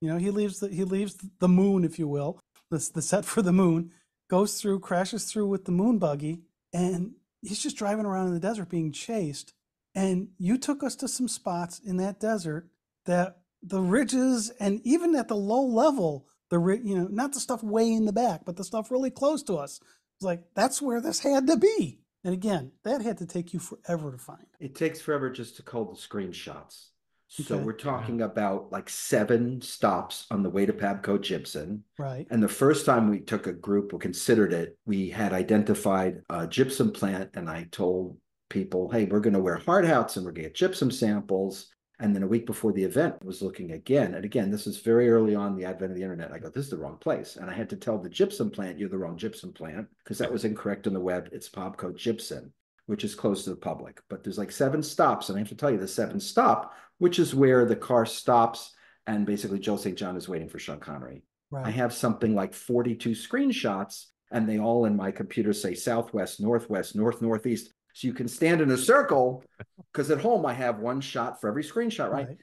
You know, he leaves the he leaves the moon, if you will, the the set for the moon, goes through, crashes through with the moon buggy, and he's just driving around in the desert being chased. And you took us to some spots in that desert that the ridges and even at the low level, the you know, not the stuff way in the back, but the stuff really close to us. It's like that's where this had to be. And again, that had to take you forever to find. It takes forever just to call the screenshots. So Okay. we're talking about like seven stops on the way to Pabco Gypsum. Right. And the first time we took a group or considered it, we had identified a gypsum plant, and I told people, "Hey, we're going to wear hard hats and we're going to get gypsum samples." And then a week before the event, I was looking again, and again, this is very early on the advent of the internet. I go, "This is the wrong place," and I had to tell the gypsum plant, "You're the wrong gypsum plant," because that was incorrect on the web. It's Pabco Gypsum, which is closed to the public. But there's like seven stops, and I have to tell you, the seventh stop, which is where the car stops, and basically Joe St. John is waiting for Sean Connery. I have something like 42 screenshots, and they all in my computer say southwest, northwest, north, northeast. So you can stand in a circle because at home I have one shot for every screenshot, right? Right.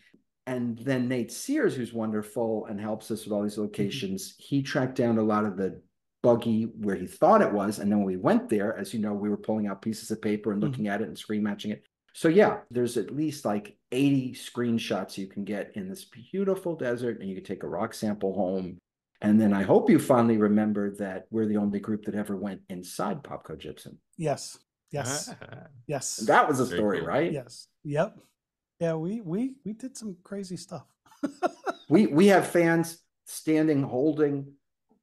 And then Nate Sears, who's wonderful and helps us with all these locations, he tracked down a lot of the buggy where he thought it was. And then when we went there, as you know, we were pulling out pieces of paper and Mhm. looking at it and screen matching it. So yeah, there's at least like 80 screenshots you can get in this beautiful desert, and you can take a rock sample home. And then I hope you finally remember that we're the only group that ever went inside Pabco Gypsum. Yes. Yes. Ah, Yes. That was a Very story, cool. right? Yes. Yep. Yeah, we we we did some crazy stuff. We we have fans standing holding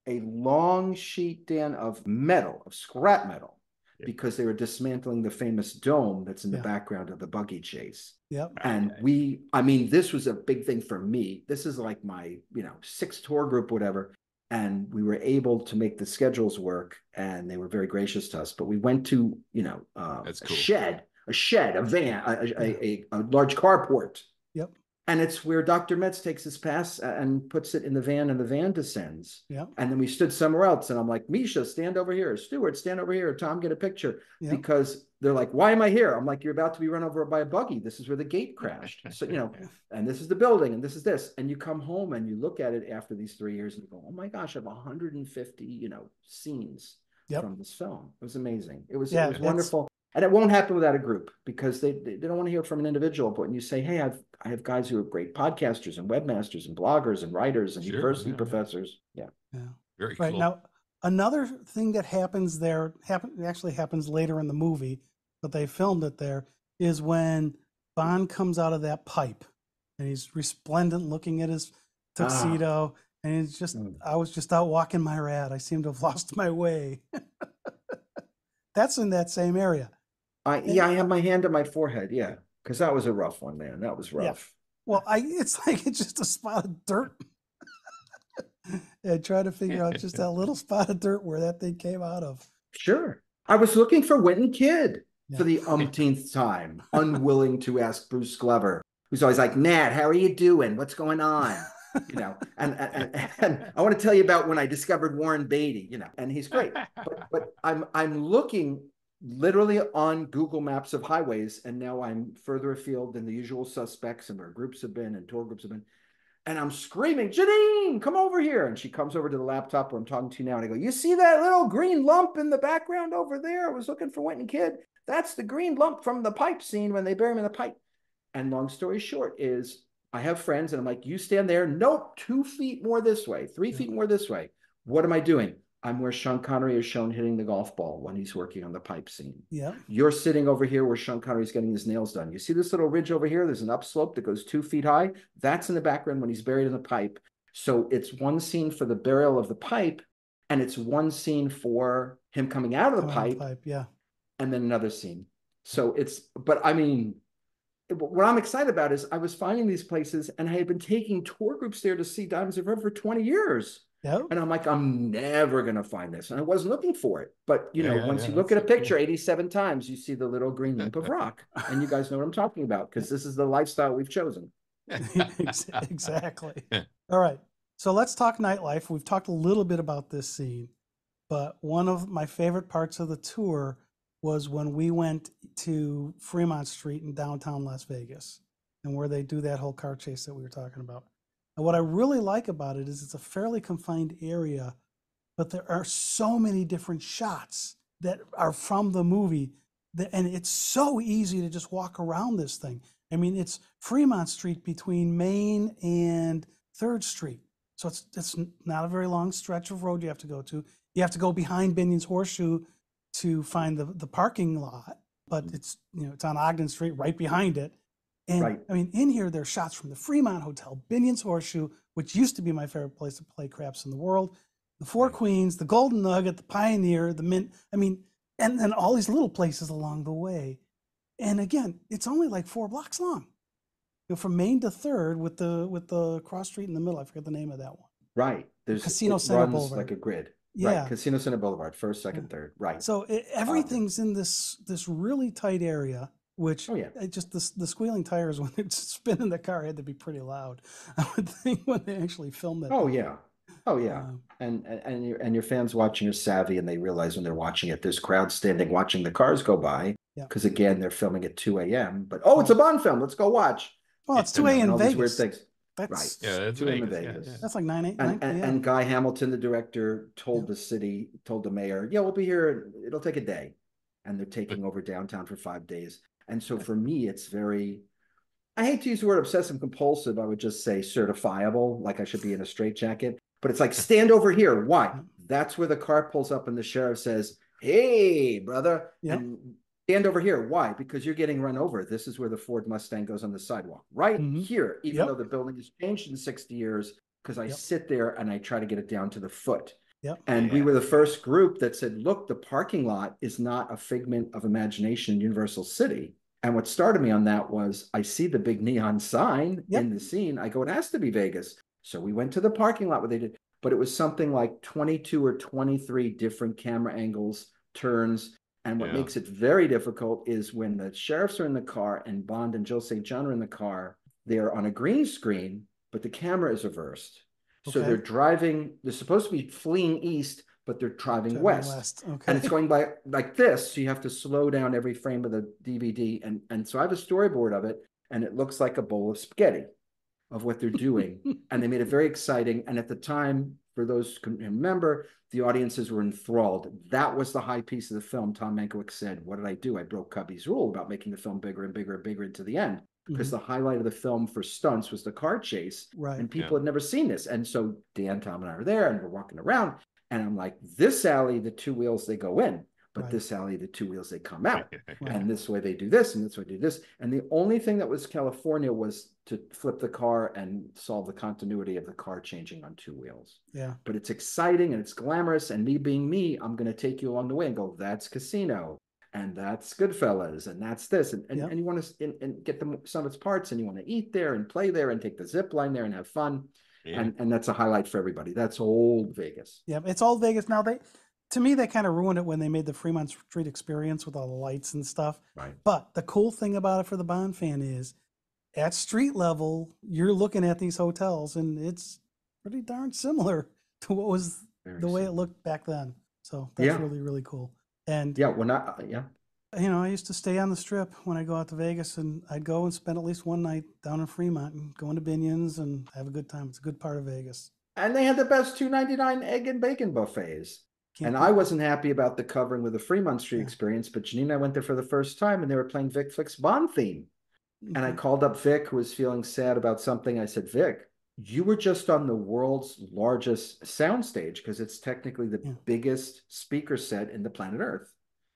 a long sheet, Dan, of metal, of scrap metal, Yeah. because they were dismantling the famous dome that's in the Yeah. background of the buggy chase. Yep. And we, I mean, this was a big thing for me. This is like my, you know, sixth tour group, whatever. And we were able to make the schedules work and they were very gracious to us. But we went to, you know, uh, That's a shed, a shed, a van, a, a, a, a large carport. And it's where Dr. Metz takes his pass and puts it in the van and the van descends. Yep. And then we stood somewhere else. And I'm like, Misha, stand over here. Stuart, stand over here. Tom, get a picture. Yep. Because they're like, why am I here? I'm like, you're about to be run over by a buggy. This is where the gate crashed. So, you know, and this is the building and this is this. And you come home and you look at it after these three years and you go, oh my gosh, I have 150, you know, scenes Yep. from this film. It was amazing. It was, Yeah, it was wonderful. And it won't happen without a group because they, they don't want to hear from an individual. But when you say, hey, I've, I have guys who are great podcasters and webmasters and bloggers and writers and Sure, university yeah. professors. Yeah. Yeah. Very Right cool. now, another thing that happens there happen it actually happens later in the movie, but they filmed it there is when Bond comes out of that pipe and he's resplendent, looking at his tuxedo, and he's just Mm. I was just out walking my rat. I seem to have lost my way. That's in that same area. I, yeah, I have my hand on my forehead. Yeah. Because that was a rough one, man. That was Yeah. rough. Well, I it's like it's just a spot of dirt. and try to figure out just that little spot of dirt where that thing came out of. Sure. I was looking for Wint and Kidd for the umpteenth time, unwilling to ask Bruce Glover, who's always like, Matt, how are you doing? What's going on? You know, and, and, and I want to tell you about when I discovered Warren Beatty, you know, and he's great. But, but I'm I'm looking literally on Google Maps of highways, and now I'm further afield than the usual suspects and where groups have been and tour groups have been. And I'm screaming, Janine, come over here. And she comes over to the laptop where I'm talking to you now. And I go, You see that little green lump in the background over there? I was looking for Wint and Kidd. That's the green lump from the pipe scene when they bury him in the pipe. And long story short is I have friends and I'm like, You stand there. Nope, two feet more this way, three feet mm-hmm. more this way. What am I doing? I'm where Sean Connery is shown hitting the golf ball when he's working on the pipe scene. Yeah. You're sitting over here where Sean Connery's getting his nails done. You see this little ridge over here? There's an upslope that goes two feet high. That's in the background when he's buried in the pipe. So it's one scene for the burial of the pipe, and it's one scene for him coming out of the Come on, pipe, Yeah. and then another scene. So it's, but I mean, what I'm excited about is I was finding these places, and I had been taking tour groups there to see Diamonds Are Forever for 20 years. Yep. And I'm like, I'm never gonna find this. And I wasn't looking for it. But you know, yeah, once yeah, you look at a so cool. picture 87 times, you see the little green lump of rock. And you guys know what I'm talking about because this is the lifestyle we've chosen. Exactly. All right. So let's talk nightlife. We've talked a little bit about this scene, but one of my favorite parts of the tour was when we went to Fremont Street in downtown Las Vegas and where they do that whole car chase that we were talking about. And what I really like about it is it's a fairly confined area, but there are so many different shots that are from the movie that, and it's so easy to just walk around this thing. I mean, it's Fremont Street between Main and Third Street. So it's it's not a very long stretch of road you have to go to. You have to go behind Binion's Horseshoe to find the, the parking lot, but mm. it's you know it's on Ogden Street right behind it. And Right. I mean, in here there are shots from the Fremont Hotel, Binion's Horseshoe, which used to be my favorite place to play craps in the world, the Four Right. Queens, the Golden Nugget, the Pioneer, the Mint. I mean, and then all these little places along the way. And again, it's only like four blocks long. You know, from Main to Third with the with the cross street in the middle. I forget the name of that one. Right. There's Casino Center runs Boulevard. like a grid. Yeah. Right. Casino Center Boulevard, first, second, third. Right. So it, everything's in this this really tight area, which Oh, yeah. it just the, the squealing tires when it's spinning the car had to be pretty loud. I would think when they actually filmed it. Oh yeah. Oh yeah. Um, and and- and your and your fans watching are savvy and they realize when they're watching it there's crowds standing watching the cars go by Yeah. because again they're filming at 2 a.m but oh it's a bond film let's go watch well, it's two a.m. and in all these weird things That's Right. Yeah, it's 2 a.m. Vegas. yeah, yeah. that's like nine eight and, nine. and, yeah. and guy hamilton the director told Yeah. the city told the mayor yeah we'll be here it'll take a day and they're taking over downtown for five days and so for me it's very i hate to use the word obsessive compulsive i would just say certifiable like i should be in a straitjacket but it's like stand over here why that's where the car pulls up and the sheriff says hey brother Yeah. and stand over here why because you're getting run over this is where the ford mustang goes on the sidewalk right Mhm. here even Yep. though the building has changed in 60 years because i Yep. sit there and i try to get it down to the foot Yep. and we were the first group that said, look, the parking lot is not a figment of imagination in Universal City. And what started me on that was I see the big neon sign Yep. in the scene. I go, it has to be Vegas. So we went to the parking lot where they did, but it was something like 22 or 23 different camera angles, turns. And what Yeah. makes it very difficult is when the sheriffs are in the car and Bond and Jill St. John are in the car, they're on a green screen, but the camera is reversed. So they're driving, they're supposed to be fleeing east, but they're driving Driving west. Okay. And it's going by like this. So you have to slow down every frame of the DVD. And, and so I have a storyboard of it, and it looks like a bowl of spaghetti of what they're doing. and they made it very exciting. And at the time, for those who can remember, the audiences were enthralled. That was the high piece of the film. Tom Mankiewicz said, What did I do? I broke Cubby's rule about making the film bigger and bigger and bigger into the end. Because Mhm. the highlight of the film for stunts was the car chase right. and people had never seen this. And so Dan, Tom, and I were there, and we're walking around, and I'm like, this alley, the two wheels they go in, but Right. this alley, the two wheels they come out. Right. And this way they do this, and this way they do this. And the only thing that was California was to flip the car and solve the continuity of the car changing on two wheels. yeah. But it's exciting and it's glamorous. And me being me, I'm going to take you along the way and go, that's Casino. And that's Goodfellas, and that's this, and and, Yep. and you want to and, and get the some of its parts, and you want to eat there and play there and take the zip line there and have fun Yeah. and and that's a highlight for everybody. That's old Vegas. Yeah, it's all Vegas now. They, to me, they kind of ruined it when they made the Fremont Street experience with all the lights and stuff. Right. But the cool thing about it for the Bond fan is, at street level, you're looking at these hotels, and it's pretty darn similar to what was Very the way it looked back then. So that's Yeah. really really cool. And Yeah. When I uh, yeah. You know, I used to stay on the strip when I go out to Vegas, and I'd go and spend at least one night down in Fremont and go into Binion's and have a good time. It's a good part of Vegas. And they had the best two ninety nine egg and bacon buffets. Can't and I wasn't happy about the covering with the Fremont Street Yeah. experience, but Janine and I went there for the first time and they were playing Vic Flick's Bond theme. And I called up Vic, who was feeling sad about something. I said, Vic, you were just on the world's largest soundstage because it's technically the Yeah. biggest speaker set in the planet Earth.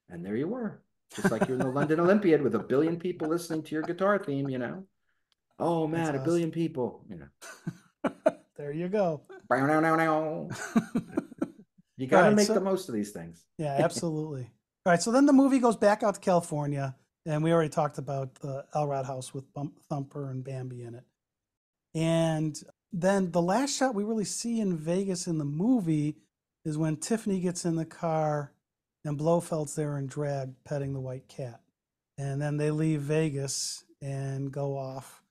And there you were, just like you're in the London Olympiad with a billion people listening to your guitar theme, you know. Oh man, That's a billion people, you know. there you go. Bow, now, now, now. You got to Right, make so- the most of these things. Yeah, absolutely. All right, so then the movie goes back out to California, and we already talked about the Elrod house with Bump, Thumper and Bambi in it. And then the last shot we really see in Vegas in the movie is when Tiffany gets in the car and Blofeld's there in drag petting the white cat. And then they leave Vegas and go off.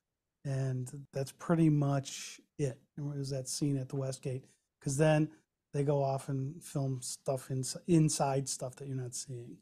And that's pretty much it. It was that scene at the Westgate. Because then they go off and film stuff in, inside stuff that you're not seeing.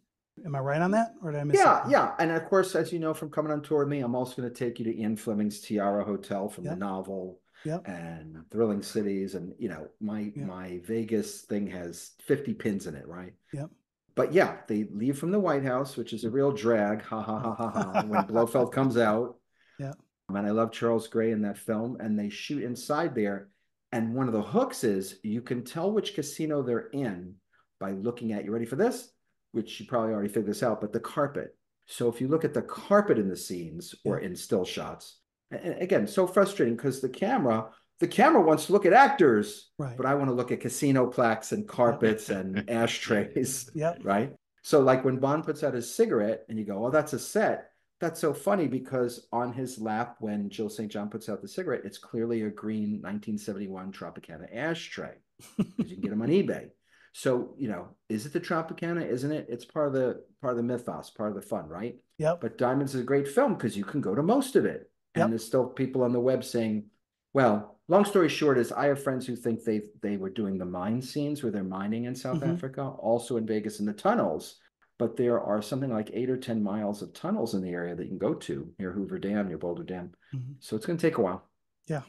Am I right on that, or did I miss? Yeah, yeah, and of course, as you know from coming on tour with me, I'm also going to take you to Ian Fleming's Tiara Hotel from yep. the novel, yep. and Thrilling Cities, and you know, my yep. my Vegas thing has 50 pins in it, right? Yep. But yeah, they leave from the Whyte House, which is a real drag. Ha ha ha ha ha. when Blofeld comes out. Yeah. And I love Charles Gray in that film, and they shoot inside there. And one of the hooks is you can tell which casino they're in by looking at. You ready for this? which you probably already figured this out, but the carpet. So if you look at the carpet in the scenes or in still shots, and again, so frustrating because the camera, the camera wants to look at actors, right. but I want to look at casino plaques and carpets and ashtrays. Yep. Right. So like when Bond puts out his cigarette and you go, oh, that's a set. That's so funny because on his lap, when Jill St. John puts out the cigarette, it's clearly a green 1971 Tropicana ashtray. because you can get them on eBay. So, you know, is it the Tropicana? Isn't it? It's part of the part of the mythos, part of the fun, right? Yep. But Diamonds is a great film because you can go to most of it. And yep. there's still people on the web saying, well, long story short is I have friends who think they they were doing the mine scenes where they're mining in South mm-hmm. Africa, also in Vegas in the tunnels. But there are something like eight or 10 miles of tunnels in the area that you can go to near Hoover Dam, near Boulder Dam. Mm-hmm. So it's going to take a while. Yeah.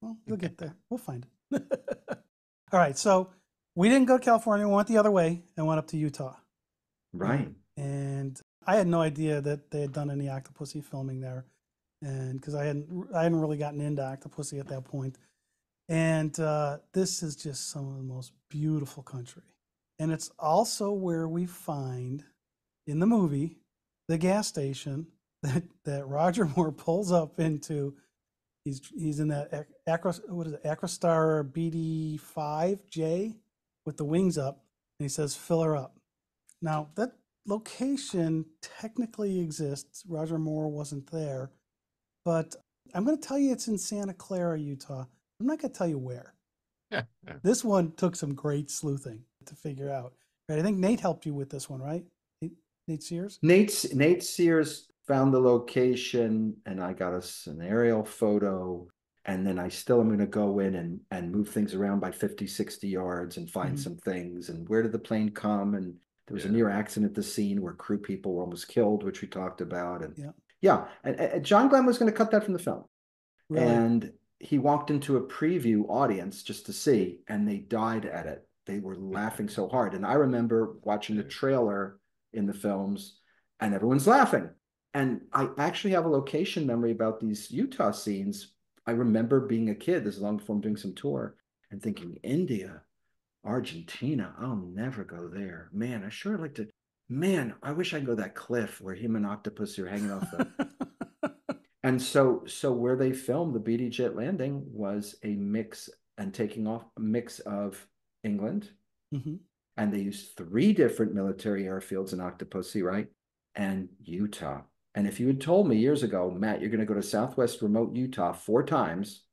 Well, you'll get there. We'll find it. All right. So we didn't go to California. We went the other way and went up to Utah. Right. And I had no idea that they had done any Octopussy filming there, and because I hadn't I hadn't really gotten into Octopussy at that point. And uh, this is just some of the most beautiful country, and it's also where we find in the movie the gas station that that Roger Moore pulls up into. He's he's in that Acro, what is it Acrostar BD five J with the wings up, and he says, fill her up. Now, that location technically exists. Roger Moore wasn't there, but I'm going to tell you it's in Santa Clara, Utah. I'm not going to tell you where. Yeah, This one took some great sleuthing to figure out. Right? I think Nate helped you with this one, right? Nate, Nate Sears? Nate, Nate Sears found the location, and I got us an aerial photo and then I still am going to go in and and move things around by 50, 60 yards and find mm-hmm. some things. And where did the plane come? And there was yeah. a near accident at the scene where crew people were almost killed, which we talked about. And yeah, yeah. And, and John Glen was going to cut that from the film, really? and he walked into a preview audience just to see, and they died at it. They were laughing so hard, and I remember watching the trailer in the films, and everyone's laughing. And I actually have a location memory about these Utah scenes I remember being a kid, this is long before I'm doing some tour, and thinking, India, Argentina, I'll never go there. Man, I sure like to. Man, I wish I could go that cliff where him and Octopus are hanging off the. and so, so where they filmed the BD jet landing was a mix and taking off a mix of England, mm-hmm. and they used three different military airfields in Octopussy, right? And Utah. And if you had told me years ago, Matt, you're going to go to Southwest remote Utah four times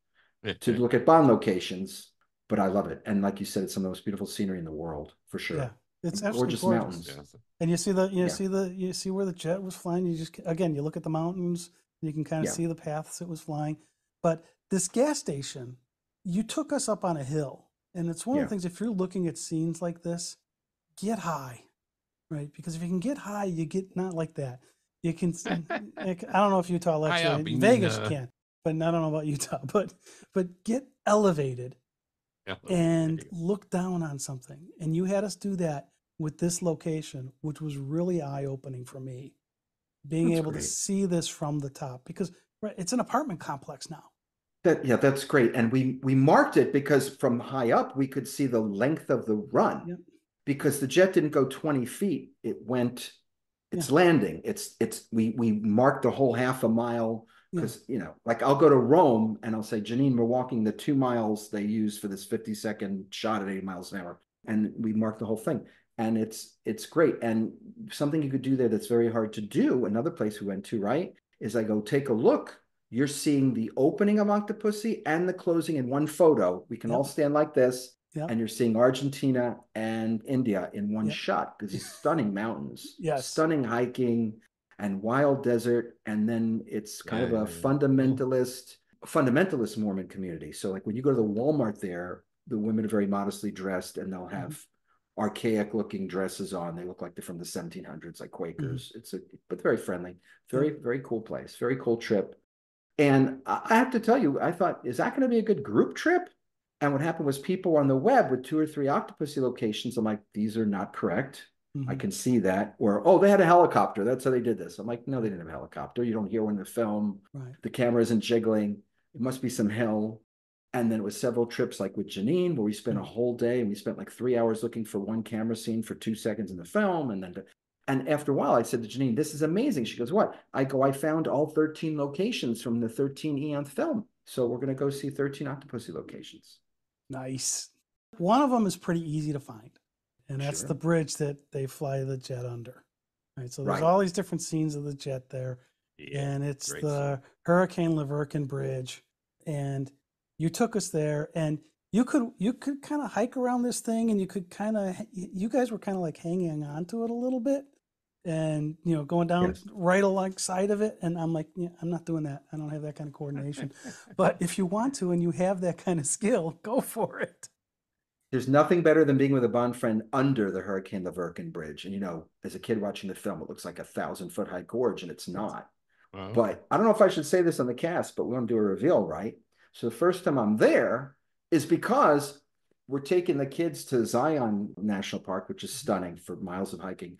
to look at bond locations, but I love it. And like you said, it's some of the most beautiful scenery in the world for sure. Yeah, it's gorgeous, gorgeous mountains. And you see the you yeah. see the you see where the jet was flying. You just again you look at the mountains, you can kind of yeah. see the paths it was flying. But this gas station, you took us up on a hill, and it's one yeah. of the things. If you're looking at scenes like this, get high, right? Because if you can get high, you get not like that you can. I don't know if Utah lets you. Vegas uh, can, but I don't know about Utah. But but get elevated and look down on something, and you had us do that with this location, which was really eye opening for me. Being that's able great. to see this from the top because right, it's an apartment complex now. That yeah, that's great. And we we marked it because from high up we could see the length of the run. Yep. Because the jet didn't go 20 feet, it went it's yeah. landing. It's it's we we marked the whole half a mile because yeah. you know, like I'll go to Rome and I'll say, Janine, we're walking the two miles they use for this 50 second shot at 80 miles an hour. And we mark the whole thing. And it's it's great. And something you could do there that's very hard to do, another place we went to, right? Is I go take a look you're seeing the opening of Octopussy and the closing in one photo. We can Yep. all stand like this, Yep. and you're seeing Argentina and India in one Yep. shot because these stunning mountains, Yes. stunning hiking, and wild desert. And then it's kind Yeah, of a yeah, yeah. fundamentalist, fundamentalist Mormon community. So, like when you go to the Walmart there, the women are very modestly dressed, and they'll mm-hmm. have archaic looking dresses on. They look like they're from the 1700s, like Quakers. Mm-hmm. It's a but very friendly, very very cool place, very cool trip. And I I have to tell you, I thought, is that going to be a good group trip? And what happened was people on the web with two or three Octopussy locations. I'm like, these are not correct. I Mhm. can see that. Or, oh, they had a helicopter. That's how they did this. I'm like, no, they didn't have a helicopter. You don't hear one in the film. Right. The camera isn't jiggling. It must be some hill. And then it was several trips like with Janine, where we spent a whole day and we spent like three hours looking for one camera scene for two seconds in the film. And then, to, and after a while, I said to Janine, this is amazing. She goes, what? I go, I found all 13 locations from the 13 Eonth film. So we're going to go see 13 Octopussy locations. Nice. One of them is pretty easy to find, and that's Sure. the bridge that they fly the jet under. Right. So there's Right. all these different scenes of the jet there, Yeah. and it's the Hurricane Laverkin Bridge, and you took us there, and you could you could kind of hike around this thing, and you could kind of you guys were kind of like hanging on to it a little bit, and you know going down Yes. right alongside of it, and I'm like, yeah, I'm not doing that. I don't have that kind of coordination. but if you want to, and you have that kind of skill, go for it. There's nothing better than being with a Bond friend under the Hurricane Laverkin Bridge. And you know, as a kid watching the film, it looks like a thousand foot high gorge, and it's not. Wow. But I don't know if I should say this on the cast, but we want to do a reveal, right? So the first time I'm there is because we're taking the kids to Zion National Park, which is mm-hmm. stunning for miles of hiking.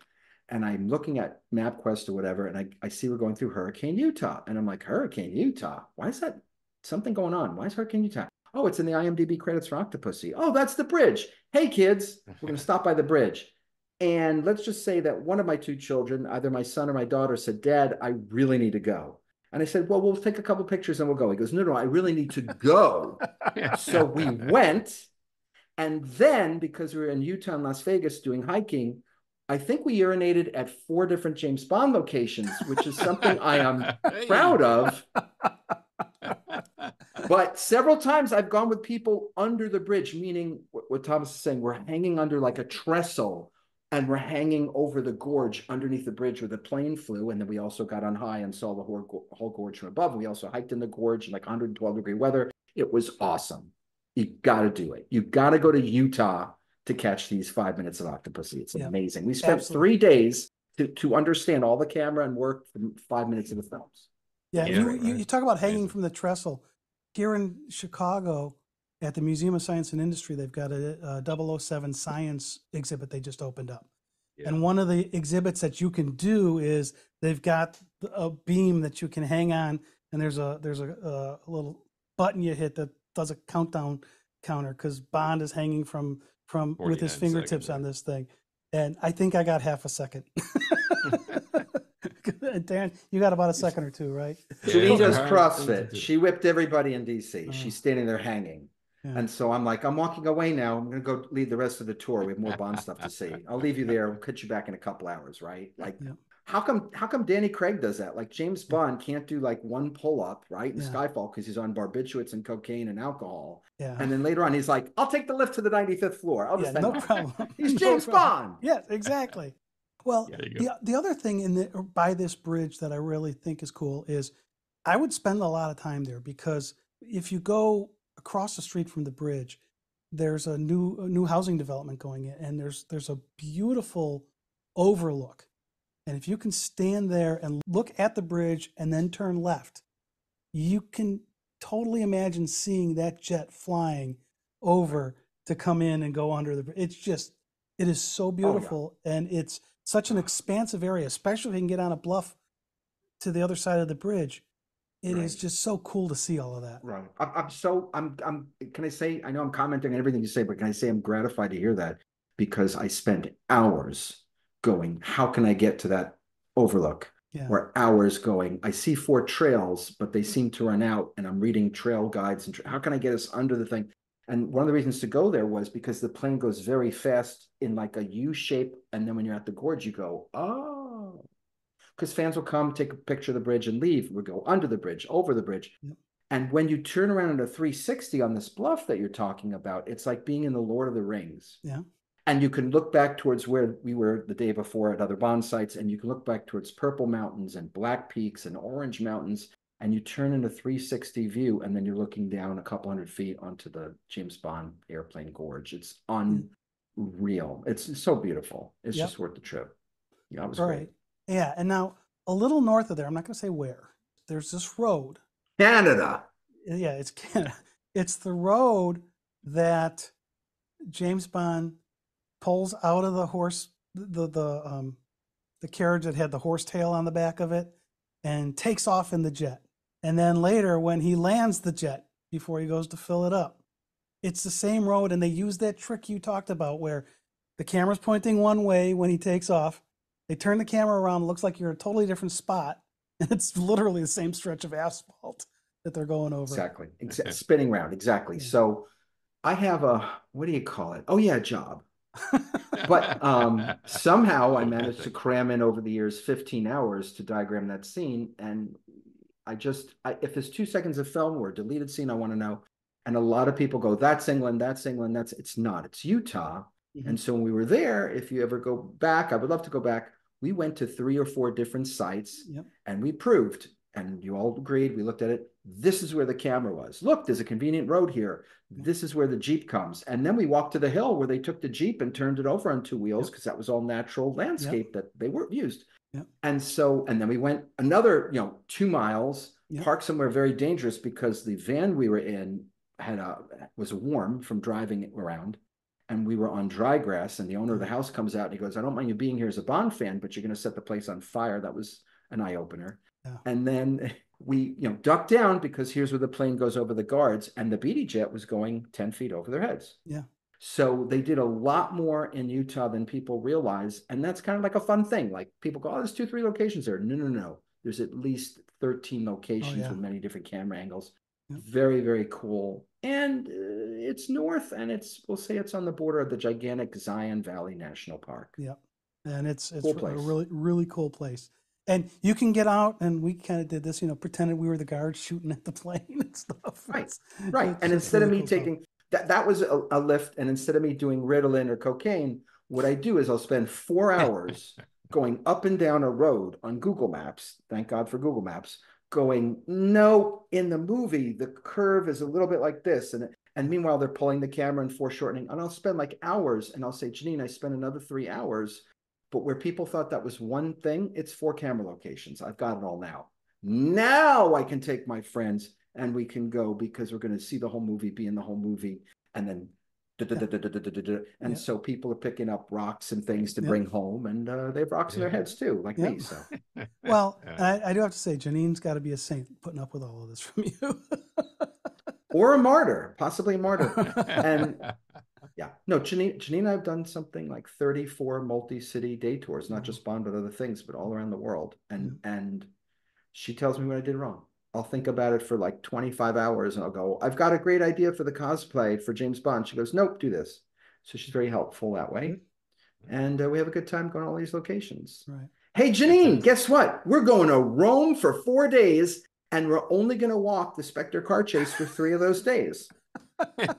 And I'm looking at MapQuest or whatever, and I, I see we're going through Hurricane Utah. And I'm like, Hurricane Utah? Why is that something going on? Why is Hurricane Utah? Oh, it's in the IMDb credits for Octopussy. Oh, that's the bridge. Hey, kids, we're going to stop by the bridge. And let's just say that one of my two children, either my son or my daughter, said, Dad, I really need to go. And I said, Well, we'll take a couple pictures and we'll go. He goes, No, no, I really need to go. so we went. And then, because we were in Utah and Las Vegas doing hiking, I think we urinated at four different James Bond locations, which is something I am proud of. But several times I've gone with people under the bridge, meaning what, what Thomas is saying, we're hanging under like a trestle and we're hanging over the gorge underneath the bridge where the plane flew. And then we also got on high and saw the whole, whole gorge from above. We also hiked in the gorge in like 112 degree weather. It was awesome. You got to do it. You got to go to Utah to catch these five minutes of Octopussy. It's Yeah, amazing. We spent absolutely. three days to, to understand all the camera and work from five minutes of the films. Yeah, Yeah, you, right, you, you talk about hanging from the trestle. Here in Chicago, at the Museum of Science and Industry, they've got a, a 007 science exhibit they just opened up. And one of the exhibits that you can do is they've got a beam that you can hang on, and there's a there's a, a little button you hit that does a countdown counter because Bond is hanging from from with his fingertips seconds, on this thing, and I think I got half a second. Dan, you got about a second or two, right? Janine does CrossFit. She whipped everybody in DC. Oh. She's standing there hanging. Yeah. And so I'm like, I'm walking away now. I'm going to go lead the rest of the tour. We have more Bond stuff to see. I'll leave you there. We'll catch you back in a couple hours, right? Like, Yeah. how come how come Danny Craig does that? Like James Bond can't do like one pull up, right? In Yeah. Skyfall because he's on barbiturates and cocaine and alcohol. Yeah. And then later on, he's like, I'll take the lift to the 95th floor. I'll yeah, just no problem. He's No James problem. Bond. Yes, exactly. Well, the, the other thing in the, er, by this bridge that I really think is cool is I would spend a lot of time there because if you go across the street from the bridge, there's a new a new housing development going in, and there's there's a beautiful overlook. And if you can stand there and look at the bridge and then turn left, you can totally imagine seeing that jet flying over to come in and go under the bridge. It's just, it is so oh, beautiful and it's such an expansive area, especially if you can get on a bluff to the other side of the bridge. It is Right. just so cool to see all of that. Right. I'm, I'm so I'm I'm can I say I know I'm commenting on everything you say, but can I say I'm gratified to hear that because I spend hours going, how can I get to that overlook? Yeah. Or hours going, I see four trails, but they seem to run out, and I'm reading trail guides and tra- how can I get us under the thing? And one of the reasons to go there was because the plane goes very fast in like a U shape, and then when you're at the gorge, you go, oh. because fans will come, take a picture of the bridge and leave. We go under the bridge, over the bridge. Yep. And when you turn around in a 360 on this bluff that you're talking about, it's like being in the Lord of the Rings. Yeah. And you can look back towards where we were the day before at other Bond sites, and you can look back towards Purple Mountains and Black Peaks and Orange Mountains, and you turn in a 360 view, and then you're looking down a couple hundred feet onto the James Bond airplane gorge. It's unreal. It's so beautiful. It's Yep. just worth the trip. Yeah, it was All great. right. Yeah. And now a little north of there, I'm not going to say where, there's this road. Canada. Yeah, it's Canada. It's the road that James Bond pulls out of the horse, the the um, the carriage that had the horse tail on the back of it, and takes off in the jet. And then later, when he lands the jet before he goes to fill it up, it's the same road, and they use that trick you talked about where the camera's pointing one way when he takes off. They turn the camera around, looks like you're in a totally different spot, and it's literally the same stretch of asphalt that they're going over. Exactly. Exa- spinning round. Exactly. Yeah. So I have a what do you call it? Oh yeah, job. But um somehow I managed to cram in over the years 15 hours to diagram that scene. And I just I, if there's two seconds of film or a deleted scene, I want to know. And a lot of people go, that's England, that's England, that's it's not, it's Utah. Mhm. And so when we were there, if you ever go back, I would love to go back. We went to three or four different sites Yep. and we proved, and you all agreed, we looked at it. This is where the camera was. Look, there's a convenient road here. This is where the Jeep comes. And then we walked to the hill where they took the Jeep and turned it over on two wheels Yep. because that was all natural landscape that they weren't used. Yep. And so, and then we went another, you know, two miles, Yep. parked somewhere very dangerous because the van we were in had a was warm from driving around and we were on dry grass and the owner of the Mhm. house comes out and he goes i don't mind you being here as a bond fan but you're going to set the place on fire that was an eye-opener Yeah. and then we you know ducked down because here's where the plane goes over the guards and the BD jet was going 10 feet over their heads Yeah. So they did a lot more in utah than people realize and that's kind of like a fun thing like people go oh there's two three locations there. No no no there's at least 13 locations yeah. with many different camera angles. Very very cool. And uh, it's north and it's we'll say it's on the border of the gigantic zion valley national park. Yep. And it's it's Cool a really really cool place. And you can get out and we kind of did this, you know, pretended we were the guards shooting at the plane and stuff. Right, It's- right. it's- and instead of me cool taking that that was a, a lift and instead of me doing ritalin or cocaine what i do is i'll spend four hours going up and down a road on google maps thank god for google maps going no in the movie the curve is a little bit like this and and meanwhile they're pulling the camera and foreshortening and i'll spend like hours and i'll say janine i spent another three hours but where people thought that was one thing it's four camera locations. I've got it all now. Now i can take my friends and we can go because we're going to see the whole movie be in the whole movie and then and so people are picking up rocks and things to Yeah. bring home and uh, they have rocks in their heads too like Yeah. me so Well, Yeah. I, I do have to say, Janine's got to be a saint putting up with all of this from you. or a martyr possibly a martyr and yeah no janine janine and i've done something like 34 multi-city day tours not Wow. just bond but other things but all around the world and Mm-hmm. and she tells me what i did wrong i'll think about it for like 25 hours and i'll go i've got a great idea for the cosplay for james bond she goes nope do this so she's very helpful that way and uh, we have a good time going to all these locations right. Hey, Janine, guess what? We're going to Rome for four days, and we're only going to walk the Spectre car chase for three of those days.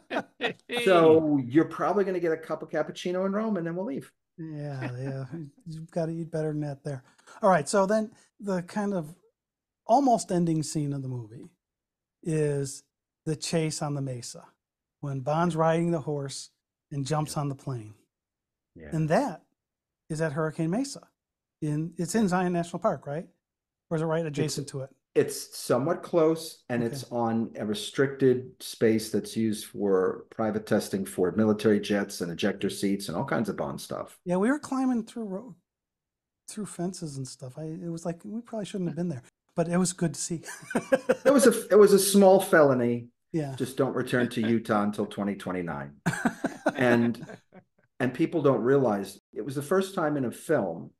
So you're probably going to get a cup of cappuccino in Rome, and then we'll leave. Yeah, yeah. You've got to eat better than that there. All right. So then the kind of almost ending scene of the movie is the chase on the mesa when Bond's riding the horse and jumps on the plane. Yeah. And that is at Hurricane Mesa. In it's in Zion National Park, right? Or is it right adjacent to it? It's somewhat close, and Okay. it's on a restricted space that's used for private testing for military jets and ejector seats and all kinds of Bond stuff. Yeah, we were climbing through ro- through fences and stuff. I it was like we probably shouldn't have been there, but it was good to see. It was a it was a small felony. yeah. Just don't return to Utah until 2029. and and people don't realize it was the first time in a film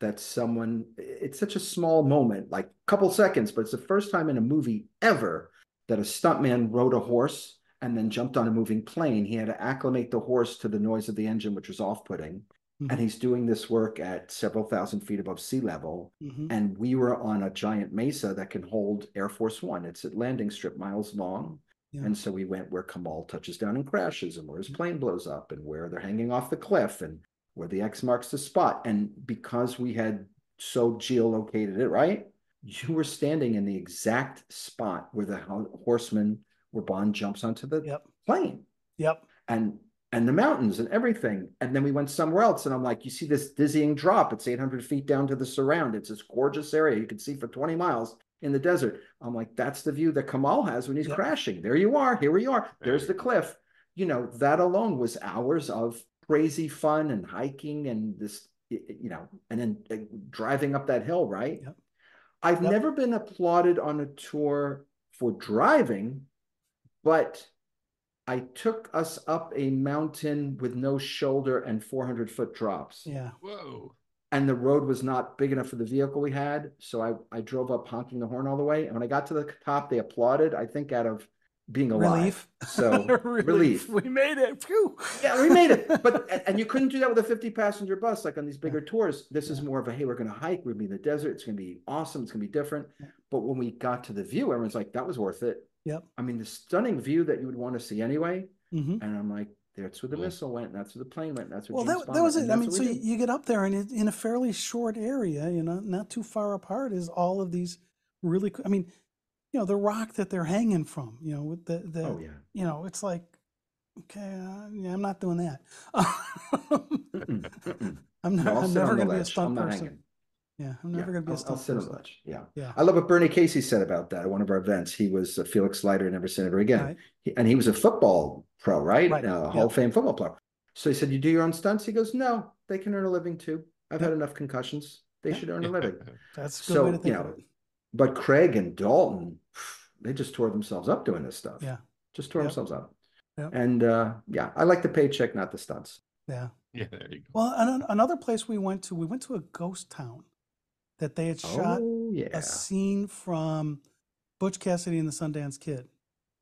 that someone it's such a small moment like a couple seconds but it's the first time in a movie ever that a stuntman rode a horse and then jumped on a moving plane he had to acclimate the horse to the noise of the engine which was off-putting and he's doing this work at several thousand feet above sea level. Mhm. And we were on a giant mesa that can hold Air Force One. It's a landing strip miles long. Yeah. And so we went where Kamal touches down and crashes, and where his plane blows up, and where they're hanging off the cliff, and where the X marks the spot. And because we had so geolocated it, right? You were standing in the exact spot where the ho- horseman, where Bond jumps onto the Yep. plane Yep. and and the mountains and everything. And then we went somewhere else, and I'm like, you see this dizzying drop? It's 800 feet down to the surround. It's this gorgeous area you can see for 20 miles in the desert. I'm like, that's the view that Kamal has when he's crashing. There you are. Here we are. There's the cliff. You know, that alone was hours of crazy fun and hiking and this, you know, and then driving up that hill, right? Yep. I've never been applauded on a tour for driving, but I took us up a mountain with no shoulder and 400 foot drops. Yeah. Whoa. And the road was not big enough for the vehicle we had. So I, I drove up honking the horn all the way. And when I got to the top, they applauded, I think, out of being alive. Relief. So relief. We made it. Phew. Yeah, we made it. But and- and you couldn't do that with a 50 passenger bus like on these bigger tours. This is more of a hey, we're gonna hike, we're gonna be in the desert, it's gonna be awesome, it's gonna be different. Yeah. But when we got to the view, everyone's like, that was worth it. Yep. I mean, the stunning view that you would want to see anyway. hmm And I'm like, that's where the Cool. missile went, and that's where the plane went, and that's where Well, James that, that was it. I mean, what so you, get up there and it, in a fairly short area, you know, not too far apart, is all of these really. I mean, you know, the rock that they're hanging from, you know, with the the, Oh yeah. you know, it's like, okay, uh, yeah, I'm not doing that. I'm not. No, I'll I'm never going to be a ledge. I'm stunt not person. Hanging. Yeah, I'm Yeah, never going to be a I'll, I'll stunt sit on the person. ledge. Yeah. Yeah. I love what Bernie Casey said about that at one of our events. He was a Felix Leiter, Never Say Never Again. Right. He- and he was a football pro, right? Right, Uh, yeah. Hall of Fame football player. So he said, You do your own stunts? He goes, No, they can earn a living too. I've had enough concussions. They should earn a living. That's a good So, way to you think of know, it. But Craig and Dalton, they just tore themselves up doing this stuff. Yeah. Just tore Yep. themselves up. Yep. And uh, yeah, I like the paycheck, not the stunts. Yeah. Yeah, there you go. Well, an- another place we went to, we went to a ghost town that they had shot oh, yeah. a scene from Butch Cassidy and the Sundance Kid.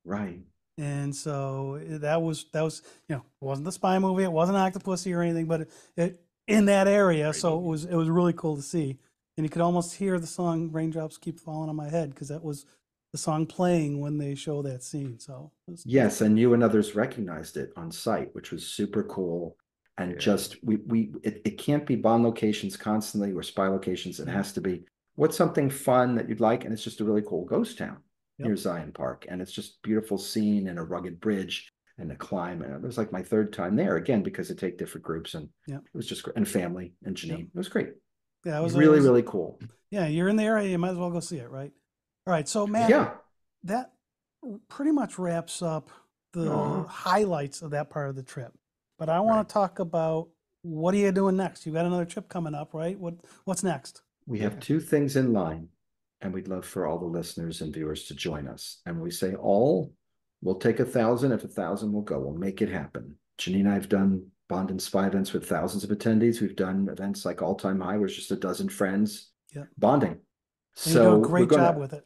Right. And so eh, that was that was you know it wasn't the spy movie, it wasn't Octopussy or anything, but it, it in that area. Great So it was it was really cool to see, and you could almost hear the song "Raindrops Keep Falling on My Head" because that was the song playing when they show that scene. So it was- Yes, and you and others recognized it on site, which was super cool. And Yeah. just we we it, it can't be bond locations constantly or spy locations. It Mhm. has to be what's something fun that you'd like, and it's just a really cool ghost town Yep. near Zion Park, and it's just beautiful scene and a rugged bridge and the climb. And it was like my third time there again because they take different groups, and Yep. it was just great. And family and Janine, it was great. yeah, it was it really was- really cool. yeah. You're in the area, you might as well go see it, right? All right, so Matt, Yeah. that pretty much wraps up the highlights of that part of the trip. But I want Right. to talk about what are you doing next? You got another trip coming up, right? What what's next? We have two things in line, and we'd love for all the listeners and viewers to join us. And we say all, we'll take a thousand. If a thousand will go, we'll make it happen. Janine and I have done Bond and Spy events with thousands of attendees. We've done events like All Time High, where it's just a dozen friends Yeah. bonding. And So you do a great gonna- job with it.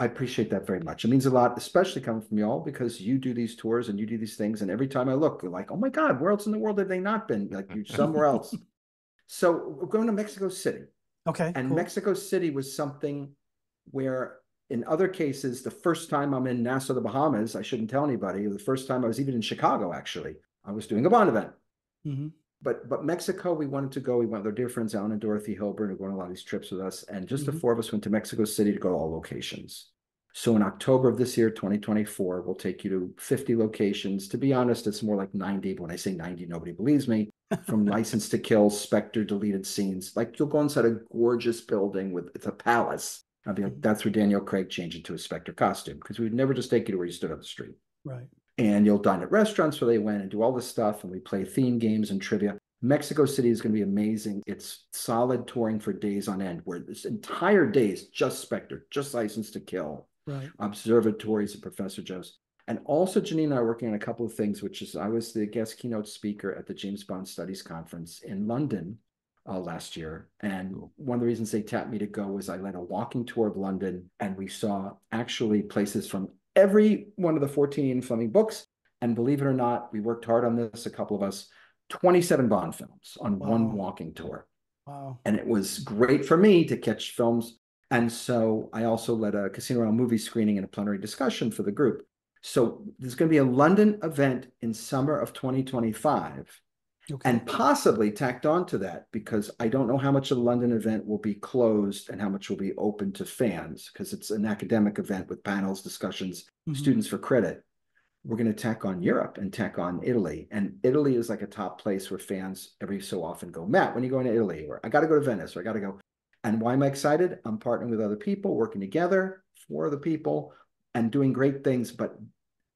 I appreciate that very much. It means a lot, especially coming from y'all, because you do these tours and you do these things. And every time I look, you're like, oh my God, where else in the world have they not been? Like you're somewhere else. So we're going to Mexico City. Okay. And cool. Mexico City was something where, in other cases, the first time I'm in Nassau, the Bahamas, I shouldn't tell anybody. The first time I was even in Chicago, actually, I was doing a Bond event. Mhm. But but Mexico, we wanted to go. We went with our dear friends Alan and Dorothy Hilburn, who go on a lot of these trips with us, and just Mhm. the four of us went to Mexico City to go to all locations. So in October of this year, 2024, we'll take you to 50 locations. To be honest, it's more like 90. But when I say 90, nobody believes me. From License to Kill, Spectre, deleted scenes. Like you'll go inside a gorgeous building with it's a palace. I'll be like, that's where Daniel Craig changed into a Spectre costume because we would never just take you to where you stood on the street Right. And you'll dine at restaurants where they went and do all this stuff and we play theme games and trivia. Mexico city is going to be amazing. It's solid touring for days on end where this entire day is just spectre just license to kill Right. observatories and professor joe's. And also janine and i are working on a couple of things which is i was the guest keynote speaker at the james bond studies conference in london uh, last year. And one of the reasons they tapped me to go was i led a walking tour of london and we saw actually places from every one of the 14 Fleming books. And believe it or not, we worked hard on this, a couple of us. 27 Bond films on one walking tour. Wow. And it was great for me to catch films. And so I also led a Casino Royale movie screening and a plenary discussion for the group. So there's going to be a London event in summer of 2025 Okay. and possibly tacked on to that because I don't know how much of the London event will be closed and how much will be open to fans because it's an academic event with panels, discussions, Mhm. students for credit. We're going to tack on Europe and tack on Italy. And Italy is like a top place where fans every so often go, Matt, when are you going to Italy? Or I got to go to Venice or I got to go. And why am I excited? I'm partnering with other people, working together for other people and doing great things. But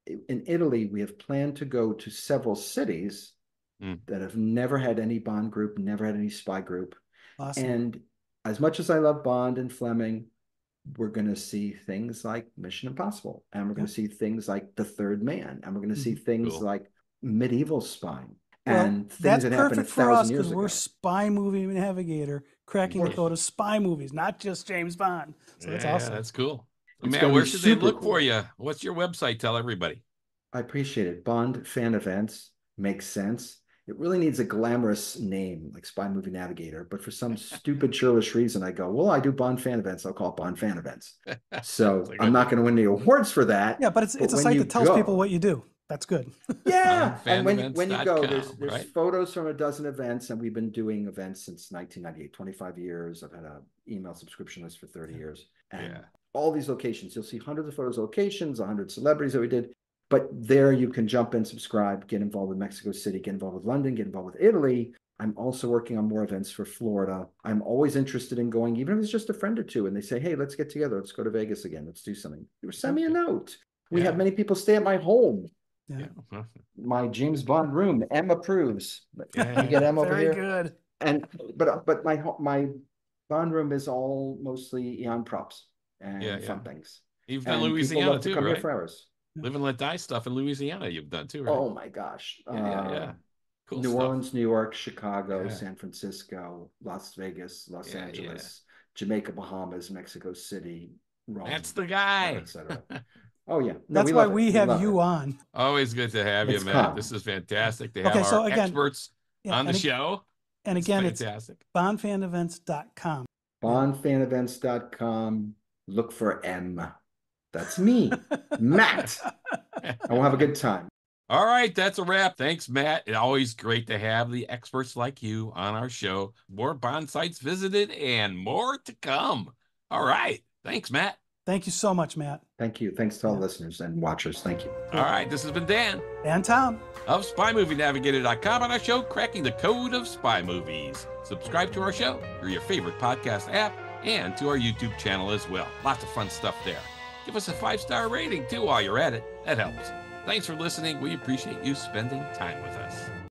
in Italy, we have planned to go to several cities Mm. that have never had any Bond group, never had any spy group. Awesome. And as much as I love Bond and Fleming, we're going to see things like Mission Impossible, and we're going to see things like The Third Man, and we're going to see things Cool. like medieval spying Well, and things that's that happened a perfect for us because we're spy movie navigator cracking the Yes. code of spy movies, not just James Bond. So that's yeah, awesome. That's cool. It's Man, gonna where should they super look for you? What's your website? Tell everybody. I appreciate it. Bond fan events makes sense. It really needs a glamorous name like Spy Movie Navigator, but for some stupid churlish reason, I go, well, I do Bond fan events. I'll call it Bond fan events. So That's a good I'm not going to win any awards for that. Yeah, but it's But it's a site that tells people what you do. That's good. Yeah, and when you, when you go, there's there's right? photos from a dozen events, and we've been doing events since 1998, 25 years. I've had a email subscription list for 30 years, and Yeah. all these locations. You'll see hundreds of photos, of locations, 100 celebrities that we did. But there, you can jump in, subscribe, get involved with Mexico City, get involved with London, get involved with Italy. I'm also working on more events for Florida. I'm always interested in going, even if it's just a friend or two, and they say, "Hey, let's get together. Let's go to Vegas again. Let's do something." You send me a note. We Yeah. have many people stay at my home Yeah. Yeah. My James Bond room. Em approves. Yeah. You get Em over Very here. good. And but but my my Bond room is all mostly Eon props and Yeah, fun yeah. things. You've done And people Louisiana love to too, come here right? For hours. Live and let die stuff in Louisiana. You've done too, right? Oh my gosh. Yeah, yeah, yeah. Uh, cool New stuff. Orleans, New York, Chicago, Yeah. San Francisco, Las Vegas, Los Yeah, yeah. Angeles, Jamaica, Bahamas, Mexico City, Rome. That's the guy. cetera. Oh yeah. No, That's we why love it. we have love you it. on. Always good to have you, man. Matt. fun. This is fantastic to have Okay, our so again- experts Yeah, on the and, show. and It's again, it's fantastic. bondfanevents.com. Bondfanevents.com. Look for M. That's me, Matt. And we'll have a good time. All right, that's a wrap. Thanks, Matt. It's always great to have the experts like you on our show. More Bond sites visited and more to come. All right. Thanks, Matt. Thank you so much, Matt. Thank you. Thanks to all Yeah. listeners and watchers. Thank you. All right. This has been Dan And Tom. of SpyMovieNavigator.com on our show, Cracking the Code of Spy Movies. Subscribe to our show through your favorite podcast app and to our YouTube channel as well. Lots of fun stuff there. Give us a five star rating too while you're at it. That helps. Thanks for listening. We appreciate you spending time with us.